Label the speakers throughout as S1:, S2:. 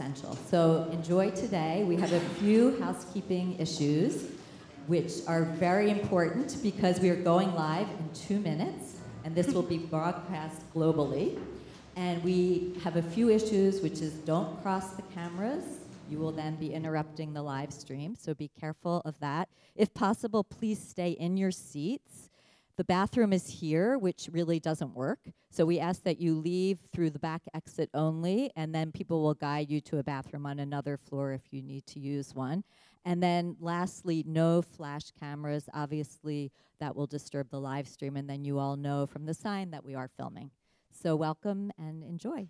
S1: essential. So enjoy today. We have a few housekeeping issues, which are very important because we are going live in two minutes, and this will be broadcast globally. And we have a few issues, which is don't cross the cameras. You will then be interrupting the live stream, so be careful of that. If possible, please stay in your seats the bathroom is here, which really doesn't work. So we ask that you leave through the back exit only, and then people will guide you to a bathroom on another floor if you need to use one. And then lastly, no flash cameras. Obviously, that will disturb the live stream, and then you all know from the sign that we are filming. So welcome and enjoy.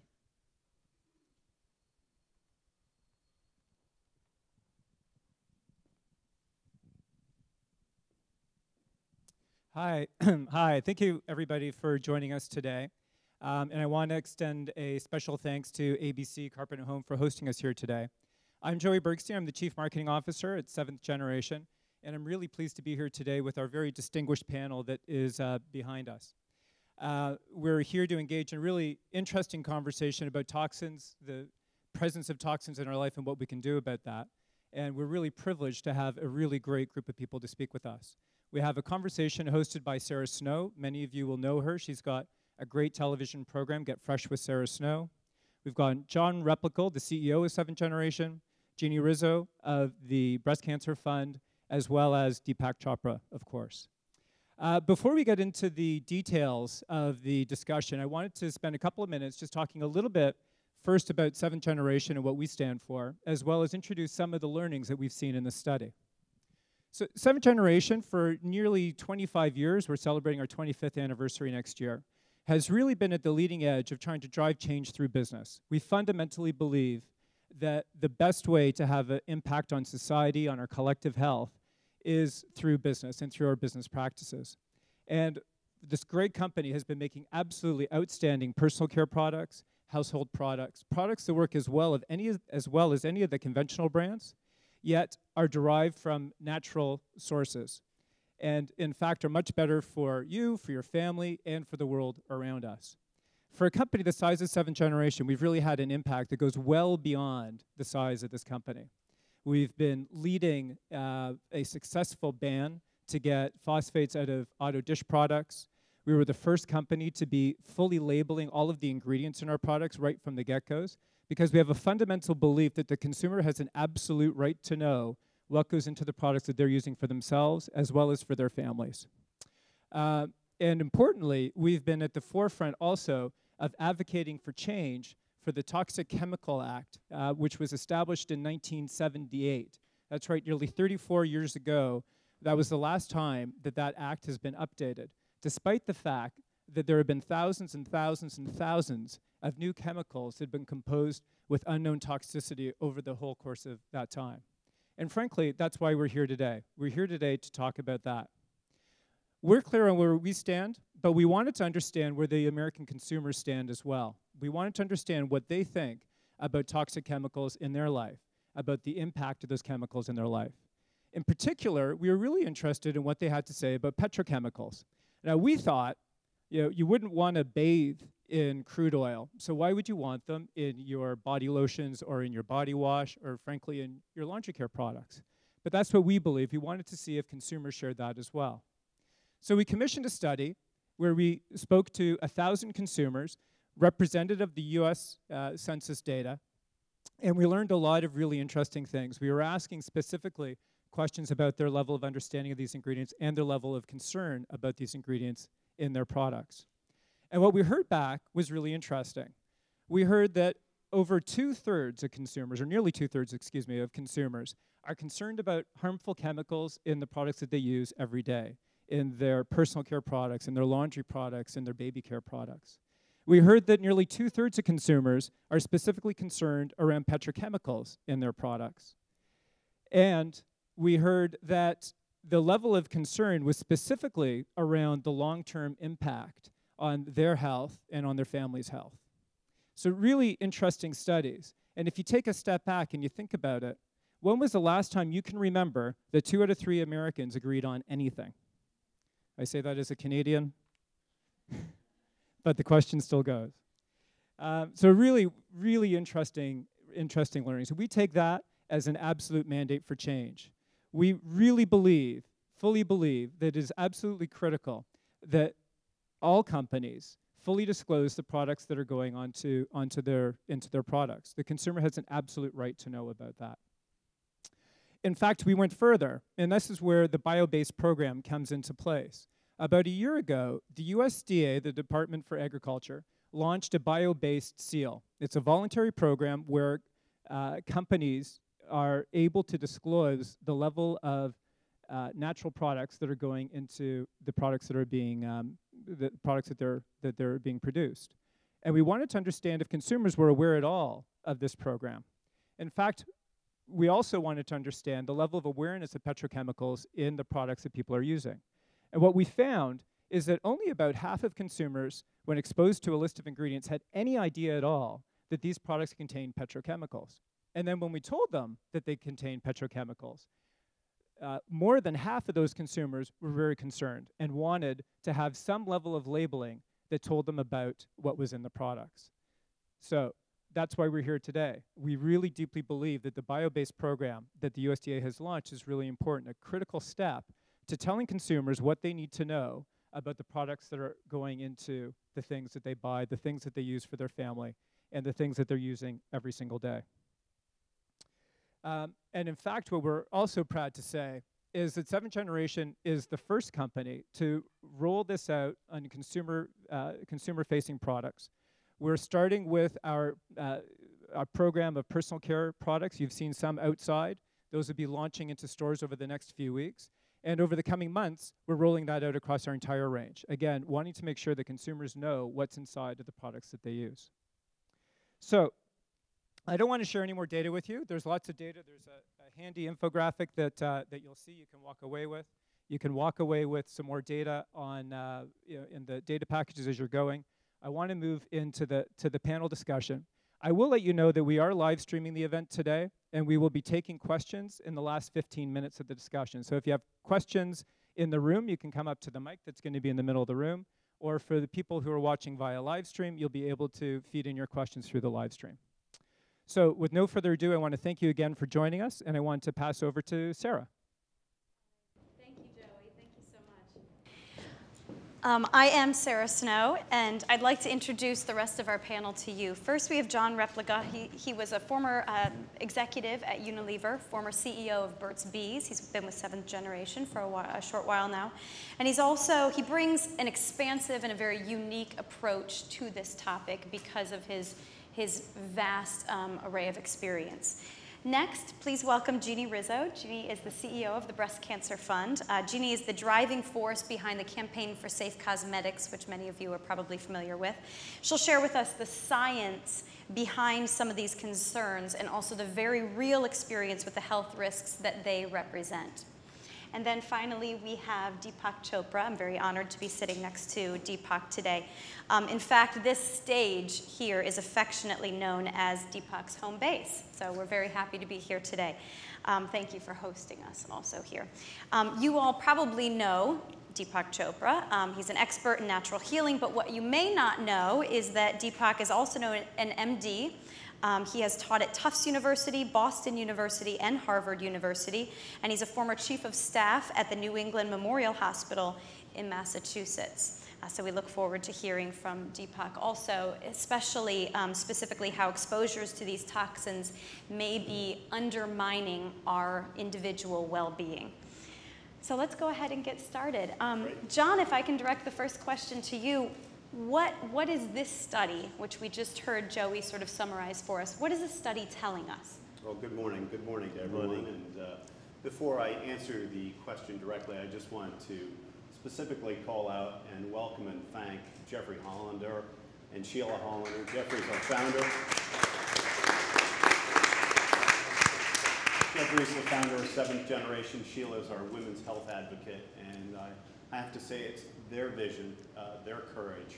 S2: Hi, hi. Thank you everybody for joining us today. Um, and I want to extend a special thanks to ABC Carpet Home for hosting us here today. I'm Joey Bergstein. I'm the Chief Marketing Officer at Seventh Generation, and I'm really pleased to be here today with our very distinguished panel that is uh, behind us. Uh, we're here to engage in a really interesting conversation about toxins, the presence of toxins in our life and what we can do about that. And we're really privileged to have a really great group of people to speak with us. We have a conversation hosted by Sarah Snow. Many of you will know her. She's got a great television program, Get Fresh with Sarah Snow. We've got John Replogle, the CEO of Seventh Generation, Jeannie Rizzo of the Breast Cancer Fund, as well as Deepak Chopra, of course. Uh, before we get into the details of the discussion, I wanted to spend a couple of minutes just talking a little bit first about Seventh Generation and what we stand for, as well as introduce some of the learnings that we've seen in the study. So, Seventh Generation, for nearly 25 years, we're celebrating our 25th anniversary next year, has really been at the leading edge of trying to drive change through business. We fundamentally believe that the best way to have an impact on society, on our collective health, is through business and through our business practices. And this great company has been making absolutely outstanding personal care products, household products, products that work as well, of any, as well as any of the conventional brands, yet are derived from natural sources. And in fact, are much better for you, for your family, and for the world around us. For a company the size of Seventh Generation, we've really had an impact that goes well beyond the size of this company. We've been leading uh, a successful ban to get phosphates out of auto dish products. We were the first company to be fully labeling all of the ingredients in our products right from the get-goes because we have a fundamental belief that the consumer has an absolute right to know what goes into the products that they're using for themselves as well as for their families. Uh, and importantly, we've been at the forefront also of advocating for change for the Toxic Chemical Act, uh, which was established in 1978. That's right, nearly 34 years ago, that was the last time that that act has been updated, despite the fact that there have been thousands and thousands and thousands of new chemicals that have been composed with unknown toxicity over the whole course of that time. And frankly, that's why we're here today. We're here today to talk about that. We're clear on where we stand, but we wanted to understand where the American consumers stand as well. We wanted to understand what they think about toxic chemicals in their life, about the impact of those chemicals in their life. In particular, we were really interested in what they had to say about petrochemicals. Now, we thought you, know, you wouldn't want to bathe in crude oil. So why would you want them in your body lotions or in your body wash or frankly in your laundry care products? But that's what we believe. We wanted to see if consumers shared that as well. So we commissioned a study where we spoke to 1,000 consumers, representative of the US uh, Census data, and we learned a lot of really interesting things. We were asking specifically questions about their level of understanding of these ingredients and their level of concern about these ingredients in their products. And what we heard back was really interesting. We heard that over two thirds of consumers, or nearly two thirds, excuse me, of consumers are concerned about harmful chemicals in the products that they use every day, in their personal care products, in their laundry products, in their baby care products. We heard that nearly two thirds of consumers are specifically concerned around petrochemicals in their products. And we heard that the level of concern was specifically around the long term impact on their health and on their family's health. So, really interesting studies. And if you take a step back and you think about it, when was the last time you can remember that two out of three Americans agreed on anything? I say that as a Canadian, but the question still goes. Um, so, really, really interesting interesting learnings. We take that as an absolute mandate for change. We really believe, fully believe, that it is absolutely critical that all companies fully disclose the products that are going onto, onto their, into their products. The consumer has an absolute right to know about that. In fact, we went further, and this is where the bio-based program comes into place. About a year ago, the USDA, the Department for Agriculture, launched a bio-based seal. It's a voluntary program where uh, companies are able to disclose the level of uh, natural products that are going into the products that are being um, the products that they're that they're being produced. And we wanted to understand if consumers were aware at all of this program. In fact, we also wanted to understand the level of awareness of petrochemicals in the products that people are using. And what we found is that only about half of consumers, when exposed to a list of ingredients, had any idea at all that these products contain petrochemicals. And then when we told them that they contain petrochemicals, uh, more than half of those consumers were very concerned and wanted to have some level of labeling that told them about what was in the products. So that's why we're here today. We really deeply believe that the bio-based program that the USDA has launched is really important, a critical step to telling consumers what they need to know about the products that are going into the things that they buy, the things that they use for their family, and the things that they're using every single day. Um, and in fact, what we're also proud to say is that Seventh Generation is the first company to roll this out on consumer uh, consumer facing products. We're starting with our uh, our program of personal care products. You've seen some outside. Those will be launching into stores over the next few weeks. And over the coming months, we're rolling that out across our entire range. Again, wanting to make sure that consumers know what's inside of the products that they use. So I don't want to share any more data with you. There's lots of data. There's a, a handy infographic that, uh, that you'll see you can walk away with. You can walk away with some more data on uh, you know, in the data packages as you're going. I want to move into the, to the panel discussion. I will let you know that we are live streaming the event today, and we will be taking questions in the last 15 minutes of the discussion. So if you have questions in the room, you can come up to the mic that's going to be in the middle of the room. Or for the people who are watching via live stream, you'll be able to feed in your questions through the live stream. So with no further ado, I want to thank you again for joining us, and I want to pass over to Sarah.
S3: Thank you, Joey. Thank you so much. Um, I am Sarah Snow, and I'd like to introduce the rest of our panel to you. First, we have John Replogle. He, he was a former uh, executive at Unilever, former CEO of Burt's Bees. He's been with Seventh Generation for a, while, a short while now. And he's also, he brings an expansive and a very unique approach to this topic because of his his vast um, array of experience. Next, please welcome Jeannie Rizzo. Jeannie is the CEO of the Breast Cancer Fund. Uh, Jeannie is the driving force behind the Campaign for Safe Cosmetics, which many of you are probably familiar with. She'll share with us the science behind some of these concerns and also the very real experience with the health risks that they represent. And then finally, we have Deepak Chopra. I'm very honored to be sitting next to Deepak today. Um, in fact, this stage here is affectionately known as Deepak's home base. So we're very happy to be here today. Um, thank you for hosting us also here. Um, you all probably know Deepak Chopra. Um, he's an expert in natural healing, but what you may not know is that Deepak is also known an MD um, he has taught at Tufts University, Boston University, and Harvard University, and he's a former chief of staff at the New England Memorial Hospital in Massachusetts. Uh, so we look forward to hearing from Deepak also, especially um, specifically how exposures to these toxins may be undermining our individual well-being. So let's go ahead and get started. Um, John, if I can direct the first question to you, what, what is this study, which we just heard Joey sort of summarize for us, what is this study telling us?
S4: Well, good morning. Good morning to everyone. Morning. And uh, before I answer the question directly, I just want to specifically call out and welcome and thank Jeffrey Hollander and Sheila Hollander. Jeffrey's our founder. Jeffrey's the founder of Seventh Generation. Sheila is our women's health advocate. And I have to say it's their vision, uh, their courage,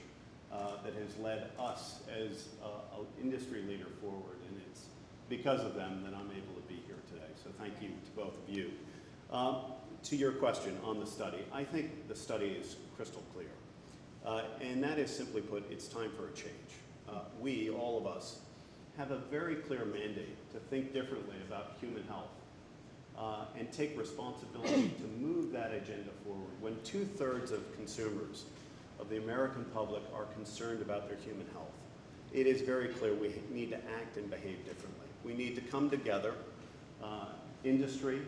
S4: uh, that has led us as an industry leader forward. And it's because of them that I'm able to be here today. So thank you to both of you. Um, to your question on the study, I think the study is crystal clear. Uh, and that is simply put, it's time for a change. Uh, we, all of us, have a very clear mandate to think differently about human health uh, and take responsibility to move that agenda forward. When two thirds of consumers of the American public are concerned about their human health, it is very clear we need to act and behave differently. We need to come together, uh, industry,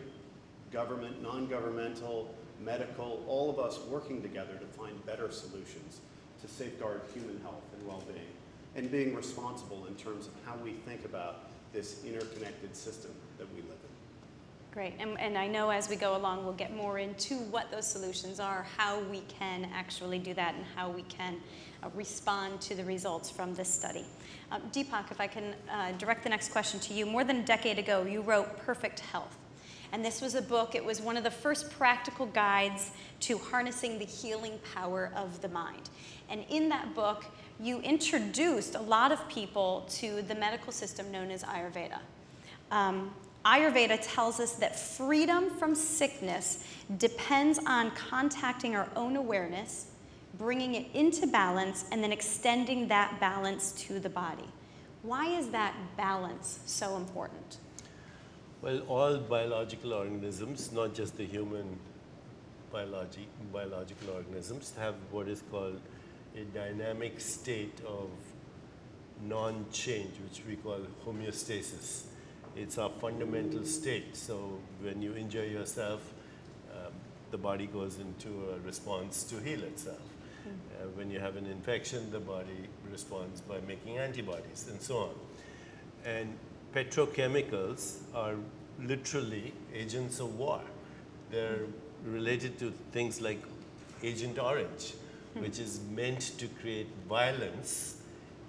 S4: government, non-governmental, medical, all of us working together to find better solutions to safeguard human health and well-being and being responsible in terms of how we think about this interconnected system that we live in.
S3: Great, and, and I know as we go along, we'll get more into what those solutions are, how we can actually do that, and how we can uh, respond to the results from this study. Um, Deepak, if I can uh, direct the next question to you. More than a decade ago, you wrote Perfect Health. And this was a book, it was one of the first practical guides to harnessing the healing power of the mind. And in that book, you introduced a lot of people to the medical system known as Ayurveda. Um, Ayurveda tells us that freedom from sickness depends on contacting our own awareness, bringing it into balance, and then extending that balance to the body. Why is that balance so important?
S5: Well, all biological organisms, not just the human biology, biological organisms, have what is called a dynamic state of non-change, which we call homeostasis it's a fundamental state. So when you injure yourself, um, the body goes into a response to heal itself. Mm. Uh, when you have an infection, the body responds by making antibodies and so on. And petrochemicals are literally agents of war. They're related to things like Agent Orange, mm. which is meant to create violence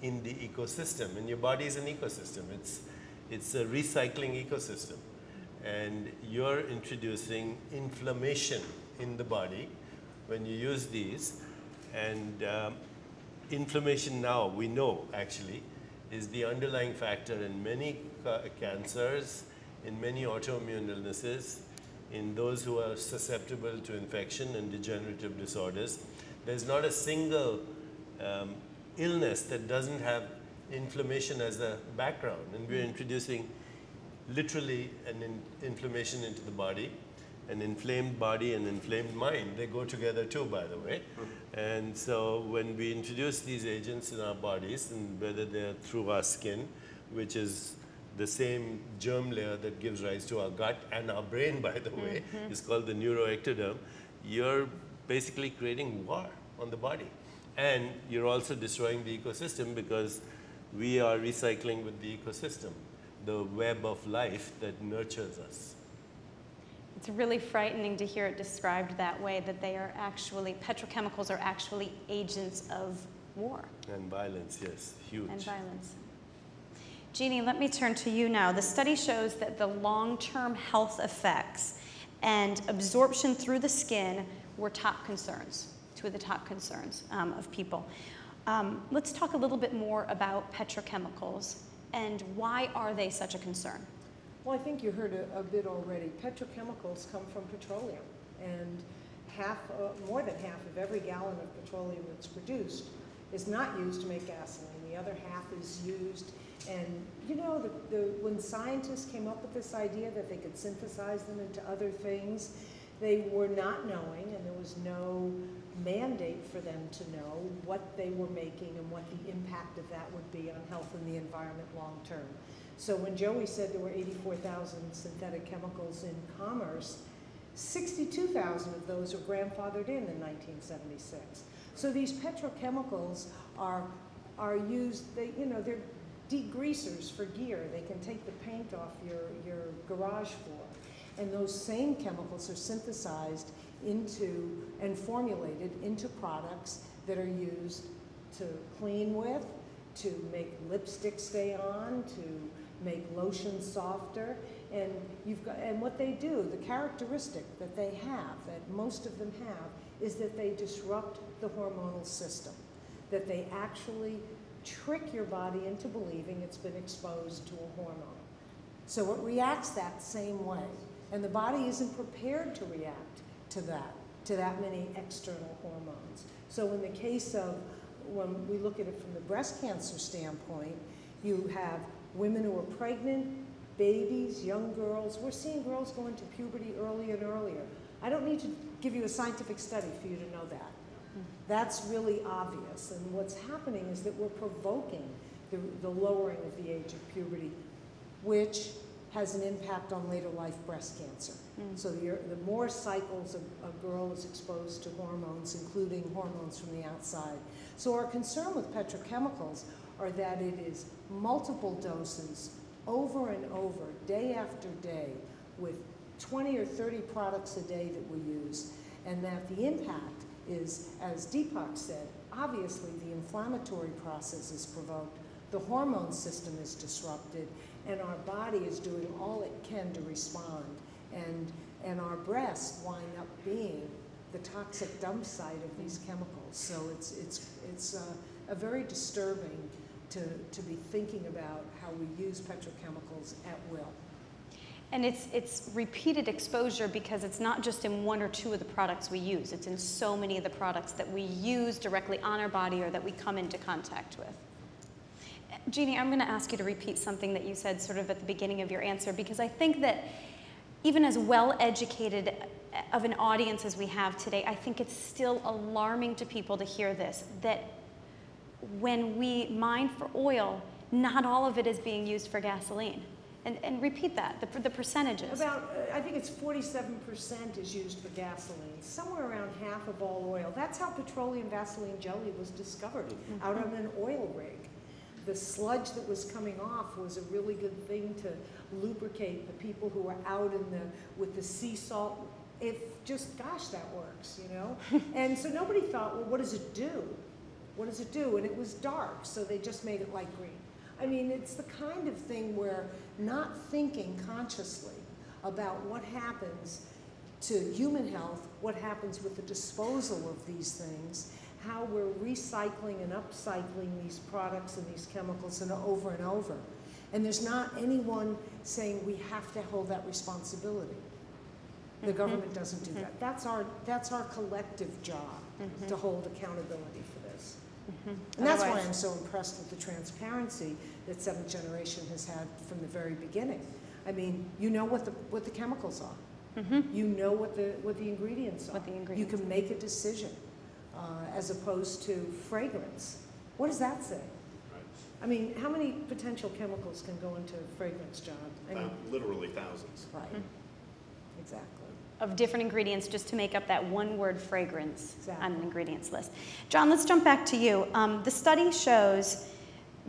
S5: in the ecosystem. And your body is an ecosystem. It's it's a recycling ecosystem. And you're introducing inflammation in the body when you use these. And um, inflammation now, we know actually, is the underlying factor in many ca cancers, in many autoimmune illnesses, in those who are susceptible to infection and degenerative disorders. There's not a single um, illness that doesn't have inflammation as a background. And we're introducing literally an in inflammation into the body. An inflamed body and inflamed mind, they go together too, by the way. And so when we introduce these agents in our bodies, and whether they're through our skin, which is the same germ layer that gives rise to our gut and our brain, by the way, mm -hmm. is called the neuroectoderm, you're basically creating war on the body. And you're also destroying the ecosystem because we are recycling with the ecosystem, the web of life that nurtures us.
S3: It's really frightening to hear it described that way, that they are actually, petrochemicals are actually agents of war.
S5: And violence, yes, huge.
S3: And violence. Jeannie, let me turn to you now. The study shows that the long-term health effects and absorption through the skin were top concerns, two of the top concerns um, of people. Um, let's talk a little bit more about petrochemicals and why are they such a concern?
S6: Well, I think you heard a, a bit already. Petrochemicals come from petroleum, and half, uh, more than half of every gallon of petroleum that's produced is not used to make gasoline. The other half is used, and you know, the, the, when scientists came up with this idea that they could synthesize them into other things, they were not knowing, and there was no mandate for them to know what they were making and what the impact of that would be on health and the environment long term. So when Joey said there were 84,000 synthetic chemicals in commerce, 62,000 of those were grandfathered in in 1976. So these petrochemicals are, are used, they, you know, they're degreasers for gear. They can take the paint off your, your garage floor. And those same chemicals are synthesized into and formulated into products that are used to clean with, to make lipstick stay on, to make lotion softer. And you've got and what they do, the characteristic that they have, that most of them have, is that they disrupt the hormonal system. That they actually trick your body into believing it's been exposed to a hormone. So it reacts that same way. And the body isn't prepared to react to that, to that many external hormones. So in the case of when we look at it from the breast cancer standpoint, you have women who are pregnant, babies, young girls. We're seeing girls go into puberty earlier and earlier. I don't need to give you a scientific study for you to know that. That's really obvious. And what's happening is that we're provoking the, the lowering of the age of puberty, which has an impact on later life breast cancer.
S3: Mm.
S6: So the, the more cycles a, a girl is exposed to hormones, including hormones from the outside. So our concern with petrochemicals are that it is multiple doses over and over, day after day, with 20 or 30 products a day that we use, and that the impact is, as Deepak said, obviously the inflammatory process is provoked, the hormone system is disrupted, and our body is doing all it can to respond. And, and our breasts wind up being the toxic dump site of these chemicals. So it's, it's, it's uh, a very disturbing to, to be thinking about how we use petrochemicals at will.
S3: And it's, it's repeated exposure because it's not just in one or two of the products we use, it's in so many of the products that we use directly on our body or that we come into contact with. Jeannie, I'm going to ask you to repeat something that you said sort of at the beginning of your answer because I think that even as well educated of an audience as we have today, I think it's still alarming to people to hear this that when we mine for oil, not all of it is being used for gasoline. And, and repeat that, the, the percentages.
S6: About, uh, I think it's 47% is used for gasoline, somewhere around half of all oil. That's how petroleum Vaseline jelly was discovered, out on an oil rig. The sludge that was coming off was a really good thing to lubricate the people who were out in the, with the sea salt. If just, gosh, that works, you know? and so nobody thought, well, what does it do? What does it do? And it was dark, so they just made it light green. I mean, it's the kind of thing where not thinking consciously about what happens to human health, what happens with the disposal of these things, how we're recycling and upcycling these products and these chemicals and over and over. And there's not anyone saying we have to hold that responsibility. The
S3: Mm-hmm.
S6: government doesn't do that. That's our, that's our collective job
S3: Mm-hmm.
S6: to hold accountability for this. And that's why I'm so impressed with the transparency that Seventh Generation has had from the very beginning. I mean, you know what the, what the chemicals are. You know what the, what the ingredients are.
S3: What the
S6: You can make a decision, uh, as opposed to fragrance. What does that say? I mean, how many potential chemicals can go into a fragrance job? I mean,
S4: Thou- Literally thousands.
S6: right,
S3: Mm-hmm.
S6: exactly.
S3: of different ingredients just to make up that one word fragrance on an ingredients list. John, let's jump back to you. Um, the study shows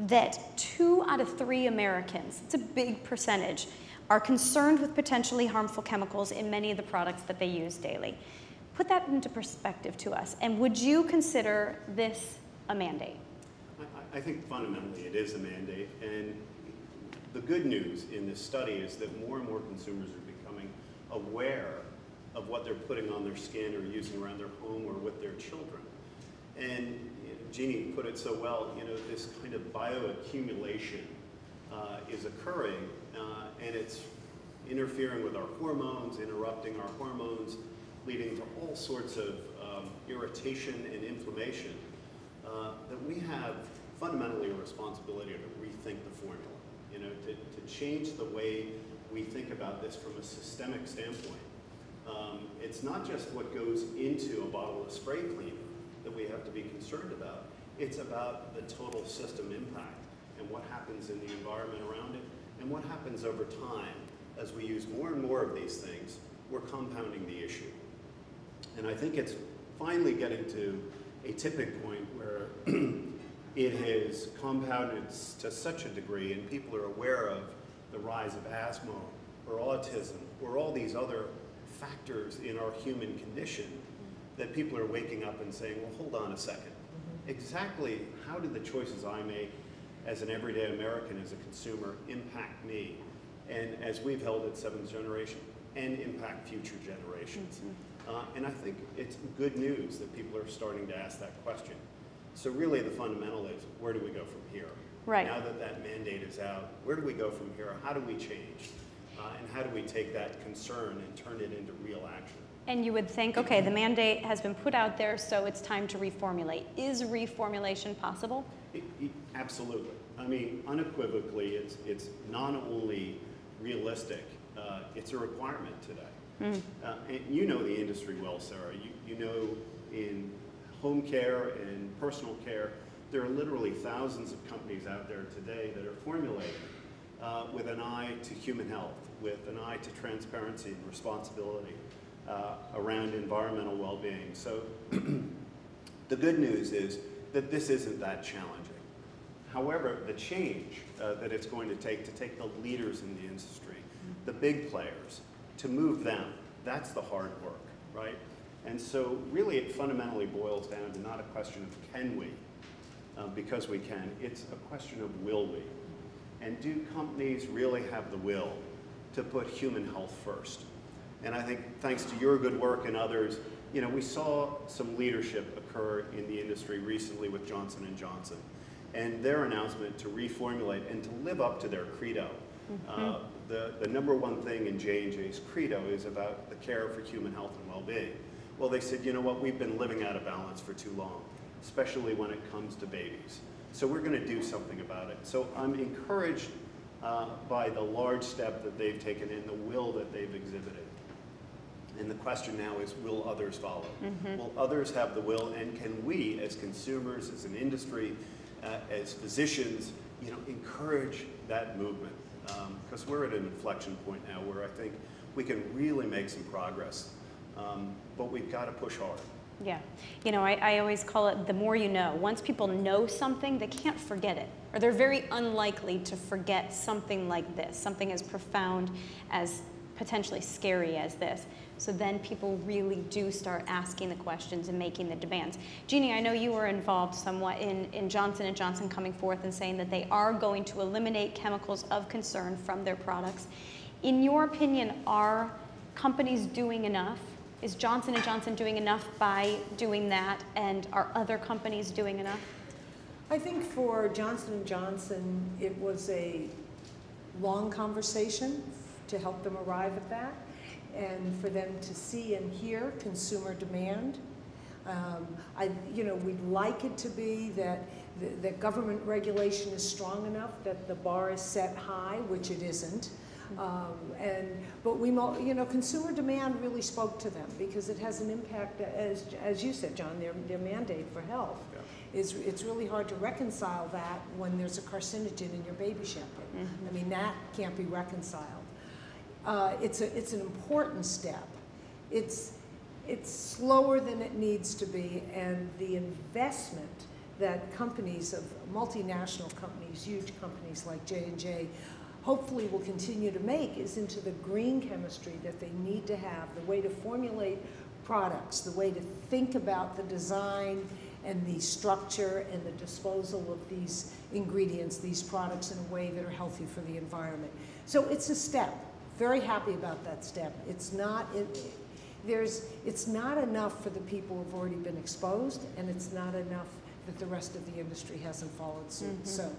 S3: that two out of three Americans, it's a big percentage, are concerned with potentially harmful chemicals in many of the products that they use daily. Put that into perspective to us. And would you consider this a mandate?
S4: I- I think fundamentally it is a mandate, and the good news in this study is that more and more consumers are becoming aware of what they're putting on their skin or using around their home or with their children. And you know, Jeannie put it so well, you know, this kind of bioaccumulation uh, is occurring, uh, and it's interfering with our hormones, interrupting our hormones, leading to all sorts of um, irritation and inflammation, uh, that we have fundamentally a responsibility to rethink the formula, you know, to, to change the way we think about this from a systemic standpoint. Um, it's not just what goes into a bottle of spray cleaner that we have to be concerned about. It's about the total system impact and what happens in the environment around it and what happens over time as we use more and more of these things. We're compounding the issue. And I think it's finally getting to a tipping point where it has compounded to such a degree and people are aware of the rise of asthma or autism or all these other factors in our human condition that people are waking up and saying, well, hold on a 2nd mm-hmm. Exactly how do the choices I make as an everyday American, as a consumer, impact me? And as we've held at seventh generation, and impact future generations. Mm-hmm. Uh, and I think it's good news that people are starting to ask that question. So really the fundamental is, where do we go from here?
S3: Right.
S4: Now that that mandate is out, where do we go from here? How do we change? Uh, and how do we take that concern and turn it into real action?
S3: And you would think, okay, the mandate has been put out there, so it's time to reformulate. Is reformulation possible?
S4: It- it- Absolutely. I mean, unequivocally, it's, it's not only realistic, uh, it's a requirement today. Uh, and you know the industry well, Sarah. You, you know in home care and personal care, there are literally thousands of companies out there today that are formulating uh, with an eye to human health, with an eye to transparency and responsibility uh, around environmental well-being. So the good news is that this isn't that challenging. However, the change uh, that it's going to take to take the leaders in the industry, the big players, to move them, that's the hard work, right? And so really it fundamentally boils down to not a question of can we, uh, because we can, it's a question of will we. And do companies really have the will to put human health first? And I think thanks to your good work and others, you know, we saw some leadership occur in the industry recently with Johnson & Johnson and their announcement to reformulate and to live up to their credo. Uh, the, the number one thing in J&J's credo is about the care for human health and well-being. Well, they said, you know what, we've been living out of balance for too long, especially when it comes to babies. So we're going to do something about it. So I'm encouraged uh, by the large step that they've taken and the will that they've exhibited. And the question now is, will others follow? Will others have the will, and can we, as consumers, as an industry, uh, as physicians, you know, encourage that movement? Because we're at an inflection point now where I think we can really make some progress, um, but we've got to push hard.
S3: Yeah. You know, I, I always call it the more you know. Once people know something, they can't forget it. Or they're very unlikely to forget something like this, something as profound, as potentially scary as this. So then people really do start asking the questions and making the demands. Jeannie, I know you were involved somewhat in, in Johnson & Johnson coming forth and saying that they are going to eliminate chemicals of concern from their products. In your opinion, are companies doing enough? Is Johnson & Johnson doing enough by doing that, and are other companies doing enough?
S6: I think for Johnson & Johnson, it was a long conversation to help them arrive at that and for them to see and hear consumer demand. Um, I, you know, we'd like it to be that the, that government regulation is strong enough that the bar is set high, which it isn't. Um, and but we, mo- you know, consumer demand really spoke to them because it has an impact, as as you said, John, their their mandate for health is it's really hard to reconcile that when there's a carcinogen in your baby shampoo. I mean, that can't be reconciled. Uh, it's, a, it's an important step. It's, it's slower than it needs to be, and the investment that companies of multinational companies, huge companies like J&J, hopefully will continue to make is into the green chemistry that they need to have, the way to formulate products, the way to think about the design and the structure and the disposal of these ingredients, these products in a way that are healthy for the environment. So it's a step. Very happy about that step. It's not, it, there's, it's not enough for the people who've already been exposed, and it's not enough that the rest of the industry hasn't followed suit. So,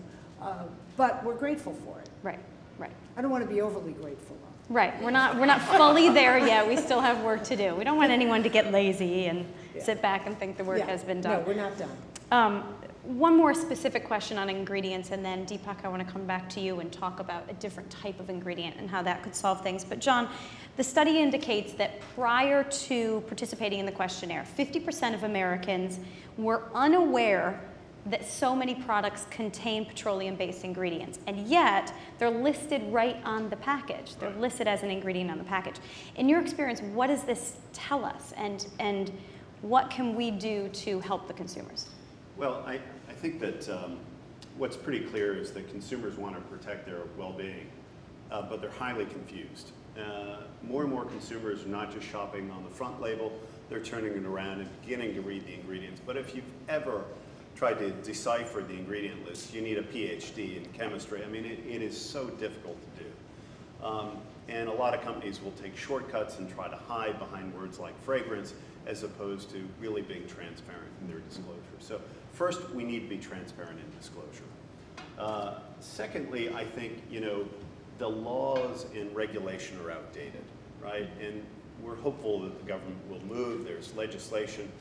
S6: uh, but we're grateful for it.
S3: Right, right.
S6: I don't want to be overly grateful.
S3: Right, we're not, we're not fully there yet. We still have work to do. We don't want anyone to get lazy and
S6: Yeah.
S3: sit back and think the work
S6: Yeah.
S3: has been done.
S6: No, we're not done.
S3: Um, one more specific question on ingredients, and then Deepak, I want to come back to you and talk about a different type of ingredient and how that could solve things. But John, the study indicates that prior to participating in the questionnaire, 50% of Americans were unaware that so many products contain petroleum-based ingredients, and yet they're listed right on the package. They're listed as an ingredient on the package. In your experience, what does this tell us, and, and what can we do to help the consumers?
S4: Well, I, I think that um, what's pretty clear is that consumers want to protect their well-being, uh, but they're highly confused. Uh, more and more consumers are not just shopping on the front label, they're turning it around and beginning to read the ingredients. But if you've ever tried to decipher the ingredient list, you need a PhD in chemistry. I mean, it, it is so difficult to do. Um, and a lot of companies will take shortcuts and try to hide behind words like fragrance as opposed to really being transparent in their disclosure. So first, we need to be transparent in disclosure. Uh, secondly, I think, you know, the laws and regulation are outdated, right? And we're hopeful that the government will move. There's legislation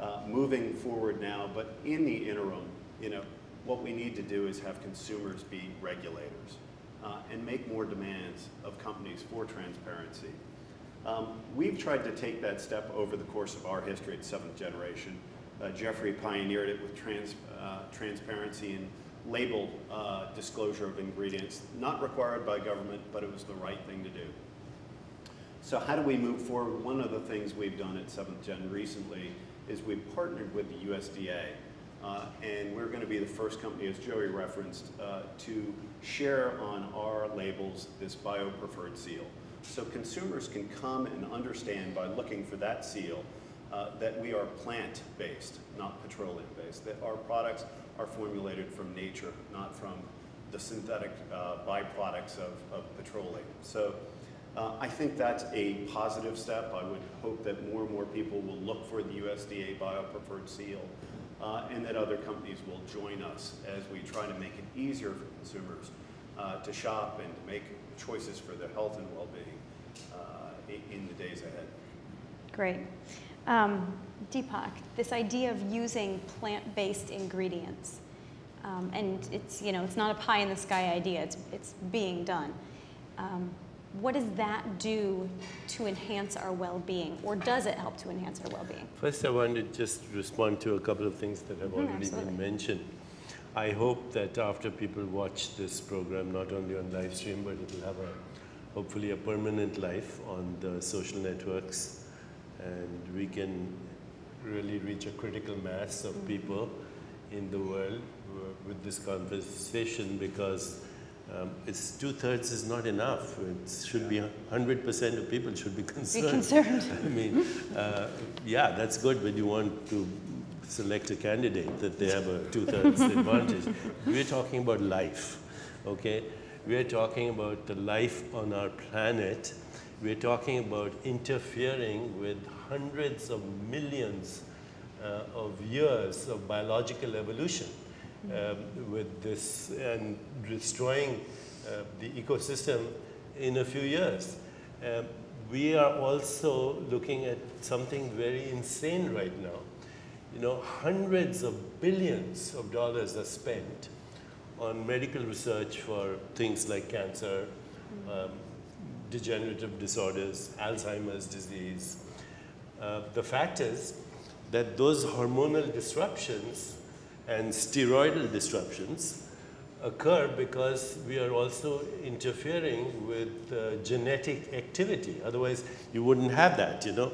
S4: uh, moving forward now, but in the interim, you know, what we need to do is have consumers be regulators uh, and make more demands of companies for transparency. Um, we've tried to take that step over the course of our history at seventh generation. Uh, Jeffrey pioneered it with trans, uh, transparency and label uh, disclosure of ingredients, not required by government, but it was the right thing to do. So how do we move forward? One of the things we've done at 7th Gen recently is we've partnered with the USDA, uh, and we're going to be the first company, as Joey referenced, uh, to share on our labels this bio-preferred seal. So consumers can come and understand by looking for that seal uh, that we are plant-based, not petroleum-based, that our products are formulated from nature, not from the synthetic uh, byproducts of, of petroleum. So uh, I think that's a positive step. I would hope that more and more people will look for the USDA bio-preferred seal uh, and that other companies will join us as we try to make it easier for consumers uh, to shop and to make choices for their health and well-being uh, in the days ahead.
S3: Great. Um, Deepak, this idea of using plant-based ingredients, um, and it's, you know, it's not a pie in the sky idea, it's, it's being done. Um, what does that do to enhance our well-being, or does it help to enhance our well-being?
S5: First, I want to just respond to a couple of things that have mm, already absolutely. been mentioned. I hope that after people watch this program, not only on live stream, but it will have a hopefully a permanent life on the social networks, and we can really reach a critical mass of people in the world with this conversation because um, it's two thirds is not enough. It should be 100% of people should be concerned.
S3: Be concerned.
S5: I mean, uh, yeah, that's good, but you want to select a candidate that they have a two thirds advantage. We're talking about life, okay? We're talking about the life on our planet. We're talking about interfering with hundreds of millions uh, of years of biological evolution um, with this and destroying uh, the ecosystem in a few years. Um, we are also looking at something very insane right now. You know, hundreds of billions of dollars are spent on medical research for things like cancer, um, degenerative disorders, Alzheimer's disease. Uh, the fact is that those hormonal disruptions and steroidal disruptions occur because we are also interfering with uh, genetic activity. Otherwise, you wouldn't have that, you know.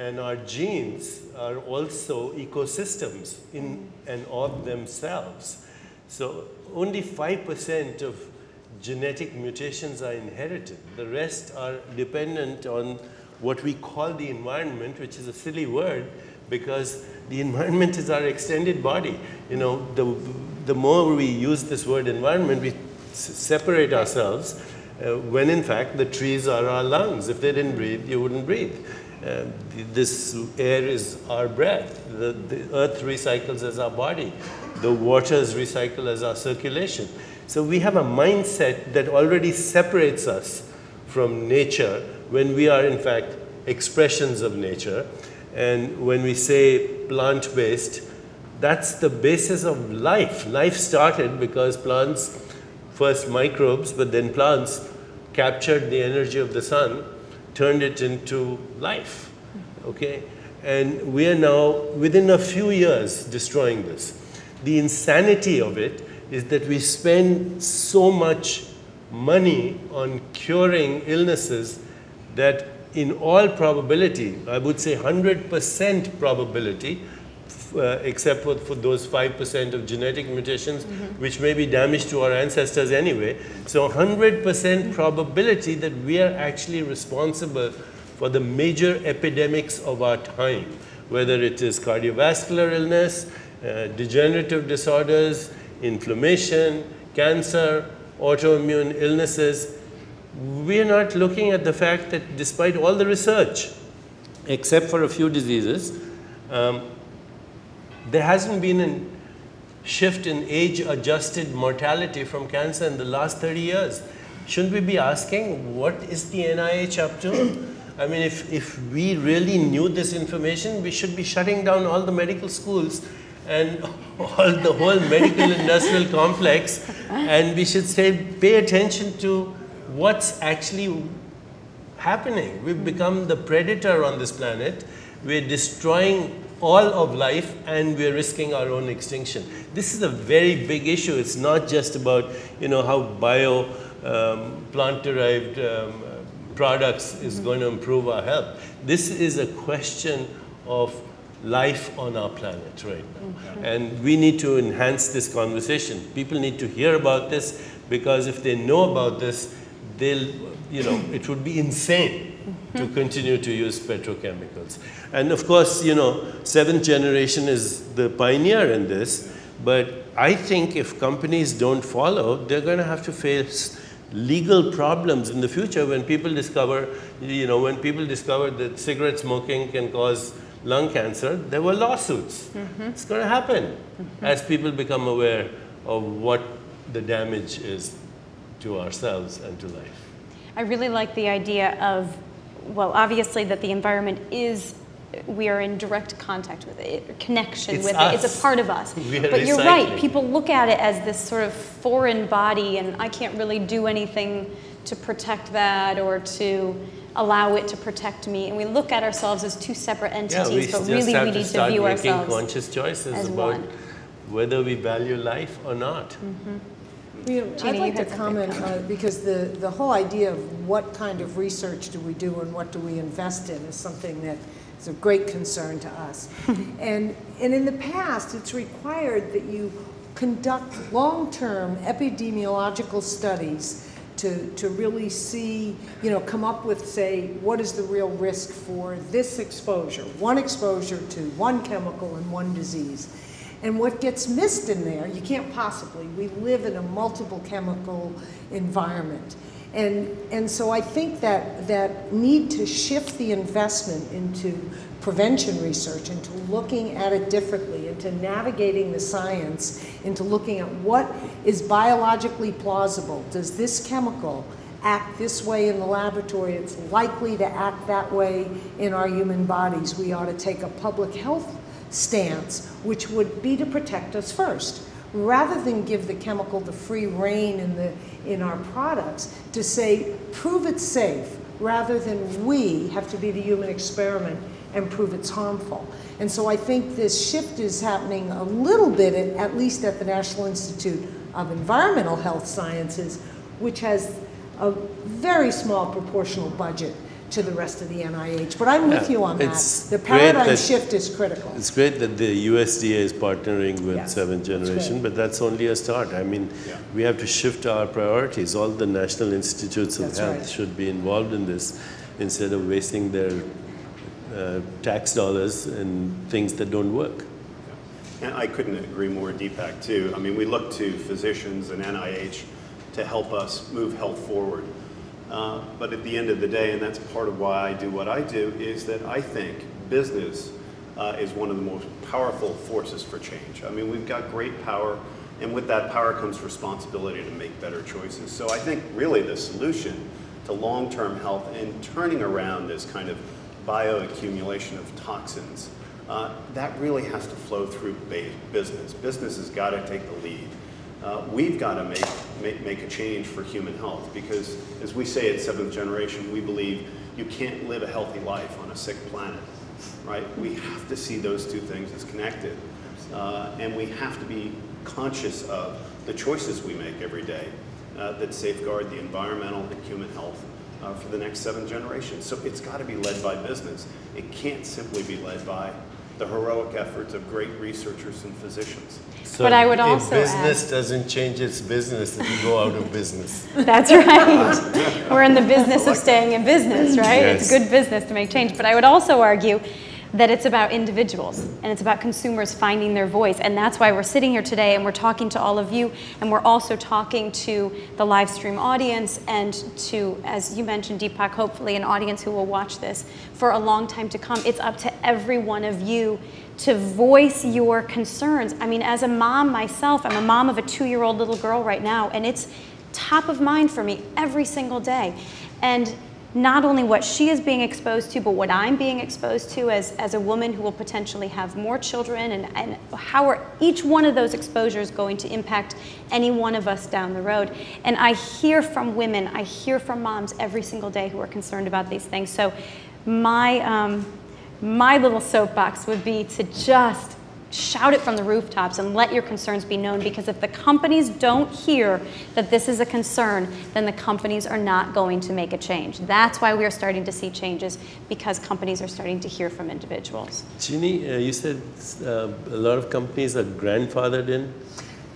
S5: And our genes are also ecosystems in and of themselves. So only 5% of genetic mutations are inherited. The rest are dependent on what we call the environment, which is a silly word because the environment is our extended body. You know, the, the more we use this word environment, we separate ourselves uh, when in fact the trees are our lungs. If they didn't breathe, you wouldn't breathe. Uh, this air is our breath. The, the earth recycles as our body. The waters recycle as our circulation. So we have a mindset that already separates us from nature when we are in fact expressions of nature. And when we say plant-based, that's the basis of life. Life started because plants, first microbes, but then plants captured the energy of the sun, turned it into life, okay? And we are now, within a few years, destroying this. The insanity of it is that we spend so much money on curing illnesses that in all probability, I would say 100% probability, uh, except for, for those 5% of genetic mutations, mm -hmm. which may be damage to our ancestors anyway. So 100% probability that we are actually responsible for the major epidemics of our time, whether it is cardiovascular illness, uh, degenerative disorders, inflammation, cancer, autoimmune illnesses, we're not looking at the fact that despite all the research, except for a few diseases, um, there hasn't been a shift in age-adjusted mortality from cancer in the last 30 years. Shouldn't we be asking, what is the NIH up to? I mean, if, if we really knew this information, we should be shutting down all the medical schools and all the whole medical industrial complex, and we should say pay attention to what's actually happening. We've become the predator on this planet. We're destroying all of life and we're risking our own extinction. This is a very big issue. It's not just about you know how bio um, plant-derived um, products is going to improve our health. This is a question of life on our planet right now. Mm-hmm. And we need to enhance this conversation. People need to hear about this because if they know about this, they'll, you know, it would be insane to mm-hmm. continue to use petrochemicals. And of course, you know, seventh generation is the pioneer in this, but I think if companies don't follow, they're going to have to face legal problems in the future when people discover, you know, when people discover that cigarette smoking can cause lung cancer, there were lawsuits. Mm -hmm. It's going to happen mm -hmm. as people become aware of what the damage is to ourselves and to life.
S3: I really like the idea of, well, obviously that the environment is we are in direct contact with it, connection
S5: it's
S3: with
S5: us.
S3: it. It's a part of us.
S5: We
S3: but you're right. People look at it as this sort of foreign body, and I can't really do anything to protect that or to allow it to protect me. And we look at ourselves as two separate entities,
S5: yeah,
S3: but really we need to, view ourselves
S5: conscious choices about
S3: one.
S5: whether we value life or not.
S6: Mm -hmm. You know, I'd like to comment uh, because the, the whole idea of what kind of research do we do and what do we invest in is something that is of great concern to us. and, and in the past, it's required that you conduct long-term epidemiological studies to, to really see, you know, come up with, say, what is the real risk for this exposure, one exposure to one chemical and one disease. And what gets missed in there, you can't possibly, we live in a multiple chemical environment. And, and so I think that, that need to shift the investment into prevention research, into looking at it differently, into navigating the science, into looking at what is biologically plausible. Does this chemical act this way in the laboratory? It's likely to act that way in our human bodies. We ought to take a public health stance, which would be to protect us first rather than give the chemical the free rein in, the, in our products, to say, prove it's safe, rather than we have to be the human experiment and prove it's harmful. And so I think this shift is happening a little bit, at, at least at the National Institute of Environmental Health Sciences, which has a very small proportional budget to the rest of the NIH. But I'm with yeah, you on that. The paradigm that, shift is critical.
S5: It's great that the USDA is partnering with yes, Seventh Generation, but that's only a start. I mean, yeah. we have to shift our priorities. All the National Institutes of that's Health right. should be involved in this instead of wasting their uh, tax dollars in things that don't work.
S4: And I couldn't agree more, Deepak, too. I mean, we look to physicians and NIH to help us move health forward. Uh, but at the end of the day, and that's part of why I do what I do, is that I think business uh, is one of the most powerful forces for change. I mean, we've got great power, and with that power comes responsibility to make better choices. So I think really the solution to long-term health and turning around this kind of bioaccumulation of toxins, uh, that really has to flow through business. Business has got to take the lead uh, we've got to make, make, make a change for human health because, as we say at Seventh Generation, we believe you can't live a healthy life on a sick planet, right? We have to see those two things as connected. Uh, and we have to be conscious of the choices we make every day uh, that safeguard the environmental and human health uh, for the next seven generations. So it's got to be led by business. It can't simply be led by the heroic efforts of great researchers and physicians.
S5: So
S3: but I would also
S5: business
S3: add,
S5: doesn't change its business if you go out of business.
S3: That's right. We're in the business of staying in business, right? Yes. It's good business to make change. But I would also argue that it's about individuals and it's about consumers finding their voice. And that's why we're sitting here today and we're talking to all of you and we're also talking to the live stream audience and to, as you mentioned, Deepak, hopefully an audience who will watch this for a long time to come. It's up to every one of you to voice your concerns. I mean, as a mom myself, I'm a mom of a two year old little girl right now, and it's top of mind for me every single day. And not only what she is being exposed to, but what I'm being exposed to as, as a woman who will potentially have more children, and, and how are each one of those exposures going to impact any one of us down the road. And I hear from women, I hear from moms every single day who are concerned about these things. So my, um, my little soapbox would be to just shout it from the rooftops and let your concerns be known because if the companies don't hear that this is a concern, then the companies are not going to make a change. That's why we are starting to see changes because companies are starting to hear from individuals.
S5: Ginny, uh, you said uh, a lot of companies are grandfathered in.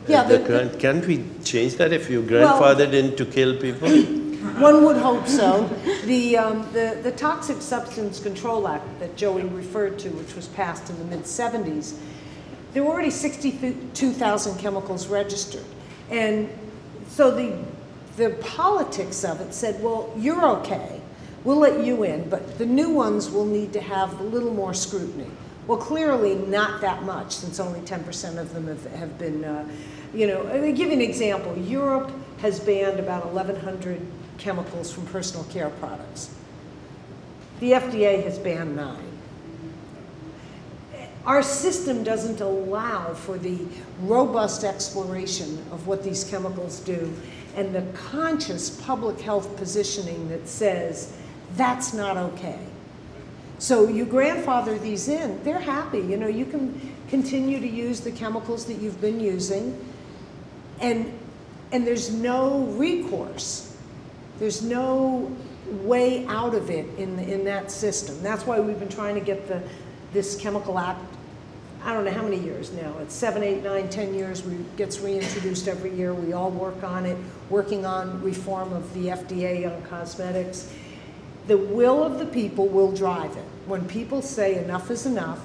S6: Yeah,
S5: Uh, the
S6: the-
S5: grand, can't we change that if you grandfathered in to kill people?
S6: One would hope so. The, um, the, the Toxic Substance Control Act that Joey referred to, which was passed in the mid-70s, there were already 62,000 chemicals registered. And so the, the politics of it said, well, you're okay, we'll let you in, but the new ones will need to have a little more scrutiny. Well, clearly not that much, since only 10% of them have, have been, uh, you know, I'll give you an example. Europe has banned about 1,100 chemicals from personal care products. The FDA has banned nine. Our system doesn't allow for the robust exploration of what these chemicals do and the conscious public health positioning that says that's not okay. So you grandfather these in, they're happy. You know, you can continue to use the chemicals that you've been using and, and there's no recourse. There's no way out of it in, in that system. That's why we've been trying to get the, this chemical act, I don't know how many years now. It's seven, eight, nine, ten years. We gets reintroduced every year. We all work on it, working on reform of the FDA on cosmetics. The will of the people will drive it. When people say enough is enough,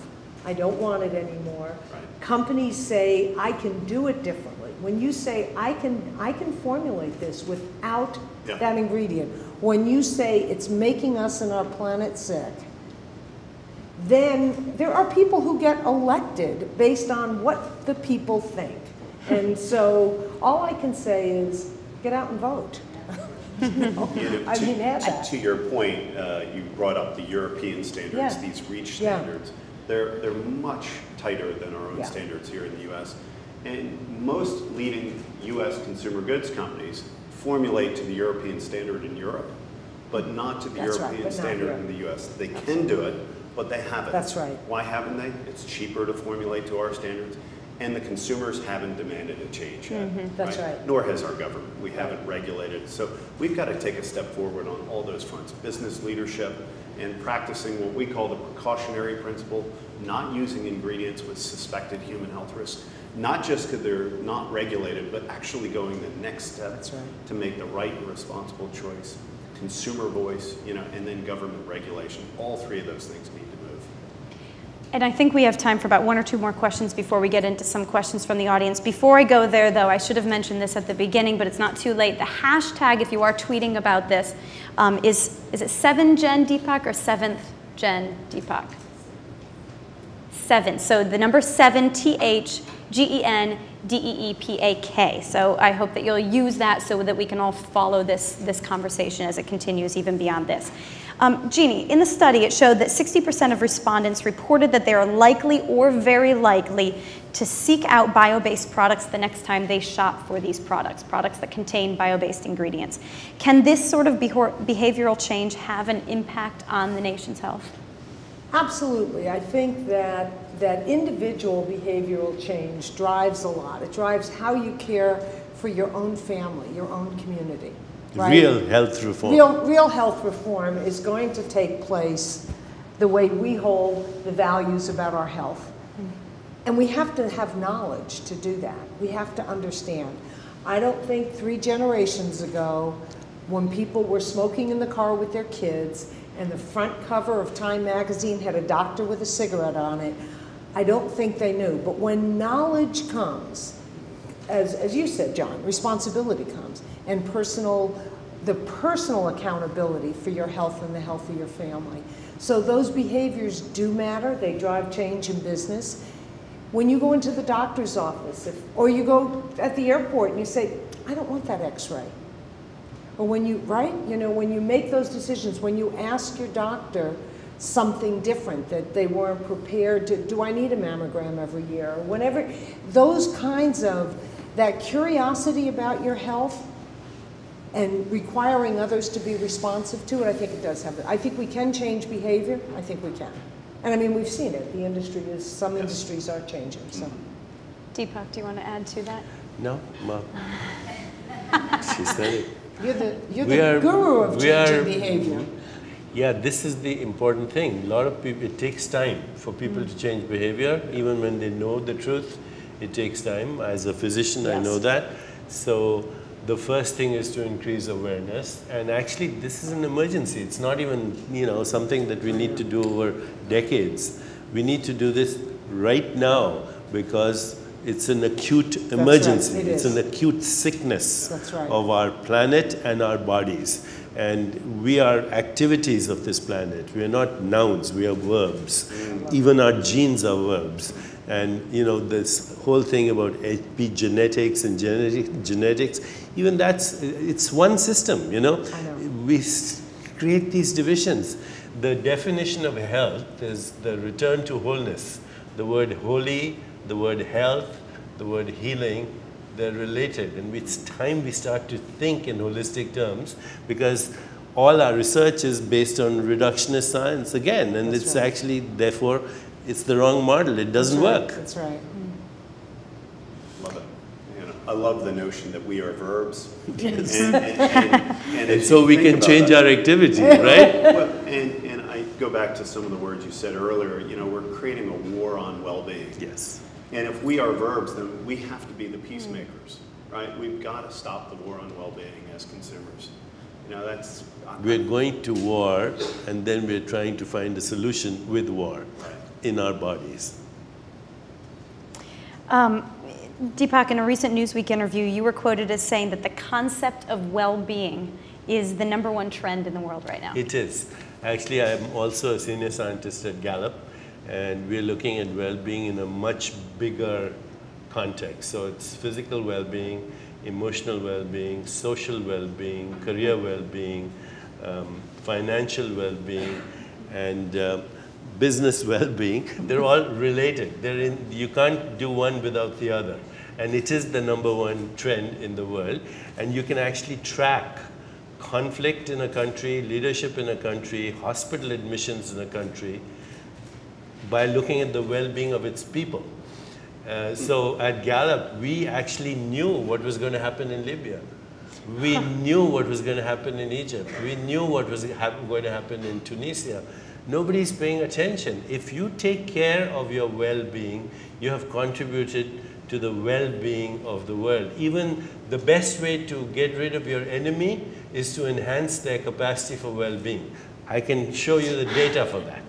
S6: I don't want it anymore. Companies say I can do it differently. When you say I can, I can formulate this without
S4: Yeah.
S6: that ingredient. When you say it's making us and our planet sick, then there are people who get elected based on what the people think. And so all I can say is get out and vote. You know,
S4: You know,
S6: I
S4: to-
S6: mean,
S4: to- To your point, uh, you brought up the European standards,
S6: Yeah.
S4: these REACH
S6: Yeah.
S4: standards. They're, they're much tighter than our own
S6: Yeah.
S4: standards here in the US. And most leading US consumer goods companies formulate to the European standard in Europe, but not to the
S6: That's
S4: European
S6: not
S4: standard in the US. They can do it, but they haven't.
S6: That's right.
S4: Why haven't they? It's cheaper to formulate to our standards, and the consumers haven't demanded a change yet.
S6: Mm-hmm. That's right.
S4: Nor has our government. We haven't regulated. So we've got to take a step forward on all those fronts. Business leadership and practicing what we call the precautionary principle, not using ingredients with suspected human health risks, not just because they're not regulated, but actually going the next step
S6: right.
S4: to make the right and responsible choice. Consumer voice, you know, and then government regulation. All three of those things need to move.
S3: And I think we have time for about one or two more questions before we get into some questions from the audience. Before I go there, though, I should have mentioned this at the beginning, but it's not too late. The hashtag, if you are tweeting about this, um, is is it seven Gen Deepak or 7th gen Deepak? Seven. So the number seven, T H G E N D E E P A K. So I hope that you'll use that so that we can all follow this, this conversation as it continues even beyond this. Um, Jeannie, in the study, it showed that 60% of respondents reported that they are likely or very likely to seek out bio based products the next time they shop for these products, products that contain bio based ingredients. Can this sort of behavioral change have an impact on the nation's health?
S6: Absolutely. I think that, that individual behavioral change drives a lot. It drives how you care for your own family, your own community. right?
S5: Real health reform.
S6: Real, real health reform is going to take place the way we hold the values about our health. And we have to have knowledge to do that. We have to understand. I don't think three generations ago, when people were smoking in the car with their kids and the front cover of Time magazine had a doctor with a cigarette on it, I don't think they knew. But when knowledge comes, as, as you said, John, responsibility comes and personal, the personal accountability for your health and the health of your family. So those behaviors do matter. They drive change in business. When you go into the doctor's office, if, or you go at the airport and you say, I don't want that x-ray. Or when you, right? You know, when you make those decisions, when you ask your doctor something different that they weren't prepared to, do I need a mammogram every year? Or whenever, those kinds of, that curiosity about your health and requiring others to be responsive to it, I think it does have, I think we can change behavior, I think we can. And I mean, we've seen it, the industry is, some industries are changing, so.
S3: Deepak, do you want to add to that?
S5: No, Ma. she said it.
S6: You're the, you're
S5: We
S6: the
S5: are-
S6: guru of changing
S5: are-
S6: behavior.
S5: Yeah, this is the important thing. A lot of people, it takes time for people to hmm. change behavior, even when they know the truth. It takes time. As a physician, I know that. So the first thing is to increase awareness. And actually, this is an emergency. It's not even you know something that we need to do over decades. We need to do this right now because it's an acute
S6: right,
S5: emergency.
S6: it
S5: it's
S6: is.
S5: an acute sickness
S6: right.
S5: of our planet and our bodies. And we are activities of this planet. We are not nouns, we are verbs. Mm. Even our genes are verbs. And you know, this whole thing about epigenetics and genetic, genetics, even that's, it's one system, you know?
S6: Know.
S5: We s- create these divisions. The definition of health is the return to wholeness. The word holy, the word health, the word healing, they're related. And it's time we start to think in holistic terms because all our research is based on reductionist science again. And
S6: That's
S5: it's
S6: right.
S5: actually, therefore, it's the wrong model. It doesn't
S6: That's right,
S5: work.
S6: That's right. Mm.
S4: Love it. I love the notion that we are verbs.
S6: Yes.
S4: And, and, and, and
S5: And so we can change
S4: it-
S5: our activity, right?
S4: Well, and, and I go back to some of the words you said earlier. You know, we're creating a war on well-being.
S5: yes.
S4: And if we are verbs, then we have to be the peacemakers, right? We've got to stop the war on well-being as consumers. You know, that's
S5: We're going to war and then we're trying to find a solution with war in our bodies.
S3: Um, Deepak, in a recent Newsweek interview, you were quoted as saying that the concept of well-being is the number one trend in the world right now.
S5: It is. Actually, I'm also a senior scientist at Gallup, and we're looking at well-being in a much bigger context. So it's physical well-being, emotional well-being, social well-being, career well-being, um, financial well-being, and uh, business well-being. They're all related. They're in, you can't do one without the other. And it is the number one trend in the world. And you can actually track conflict in a country, leadership in a country, hospital admissions in a country by looking at the well-being of its people. Uh, so at Gallup, we actually knew what was going to happen in Libya. We knew what was going to happen in Egypt. We knew what was going to happen in Tunisia. Nobody's paying attention. If you take care of your well-being, you have contributed to the well-being of the world. Even the best way to get rid of your enemy is to enhance their capacity for well-being. I can show you the data for that.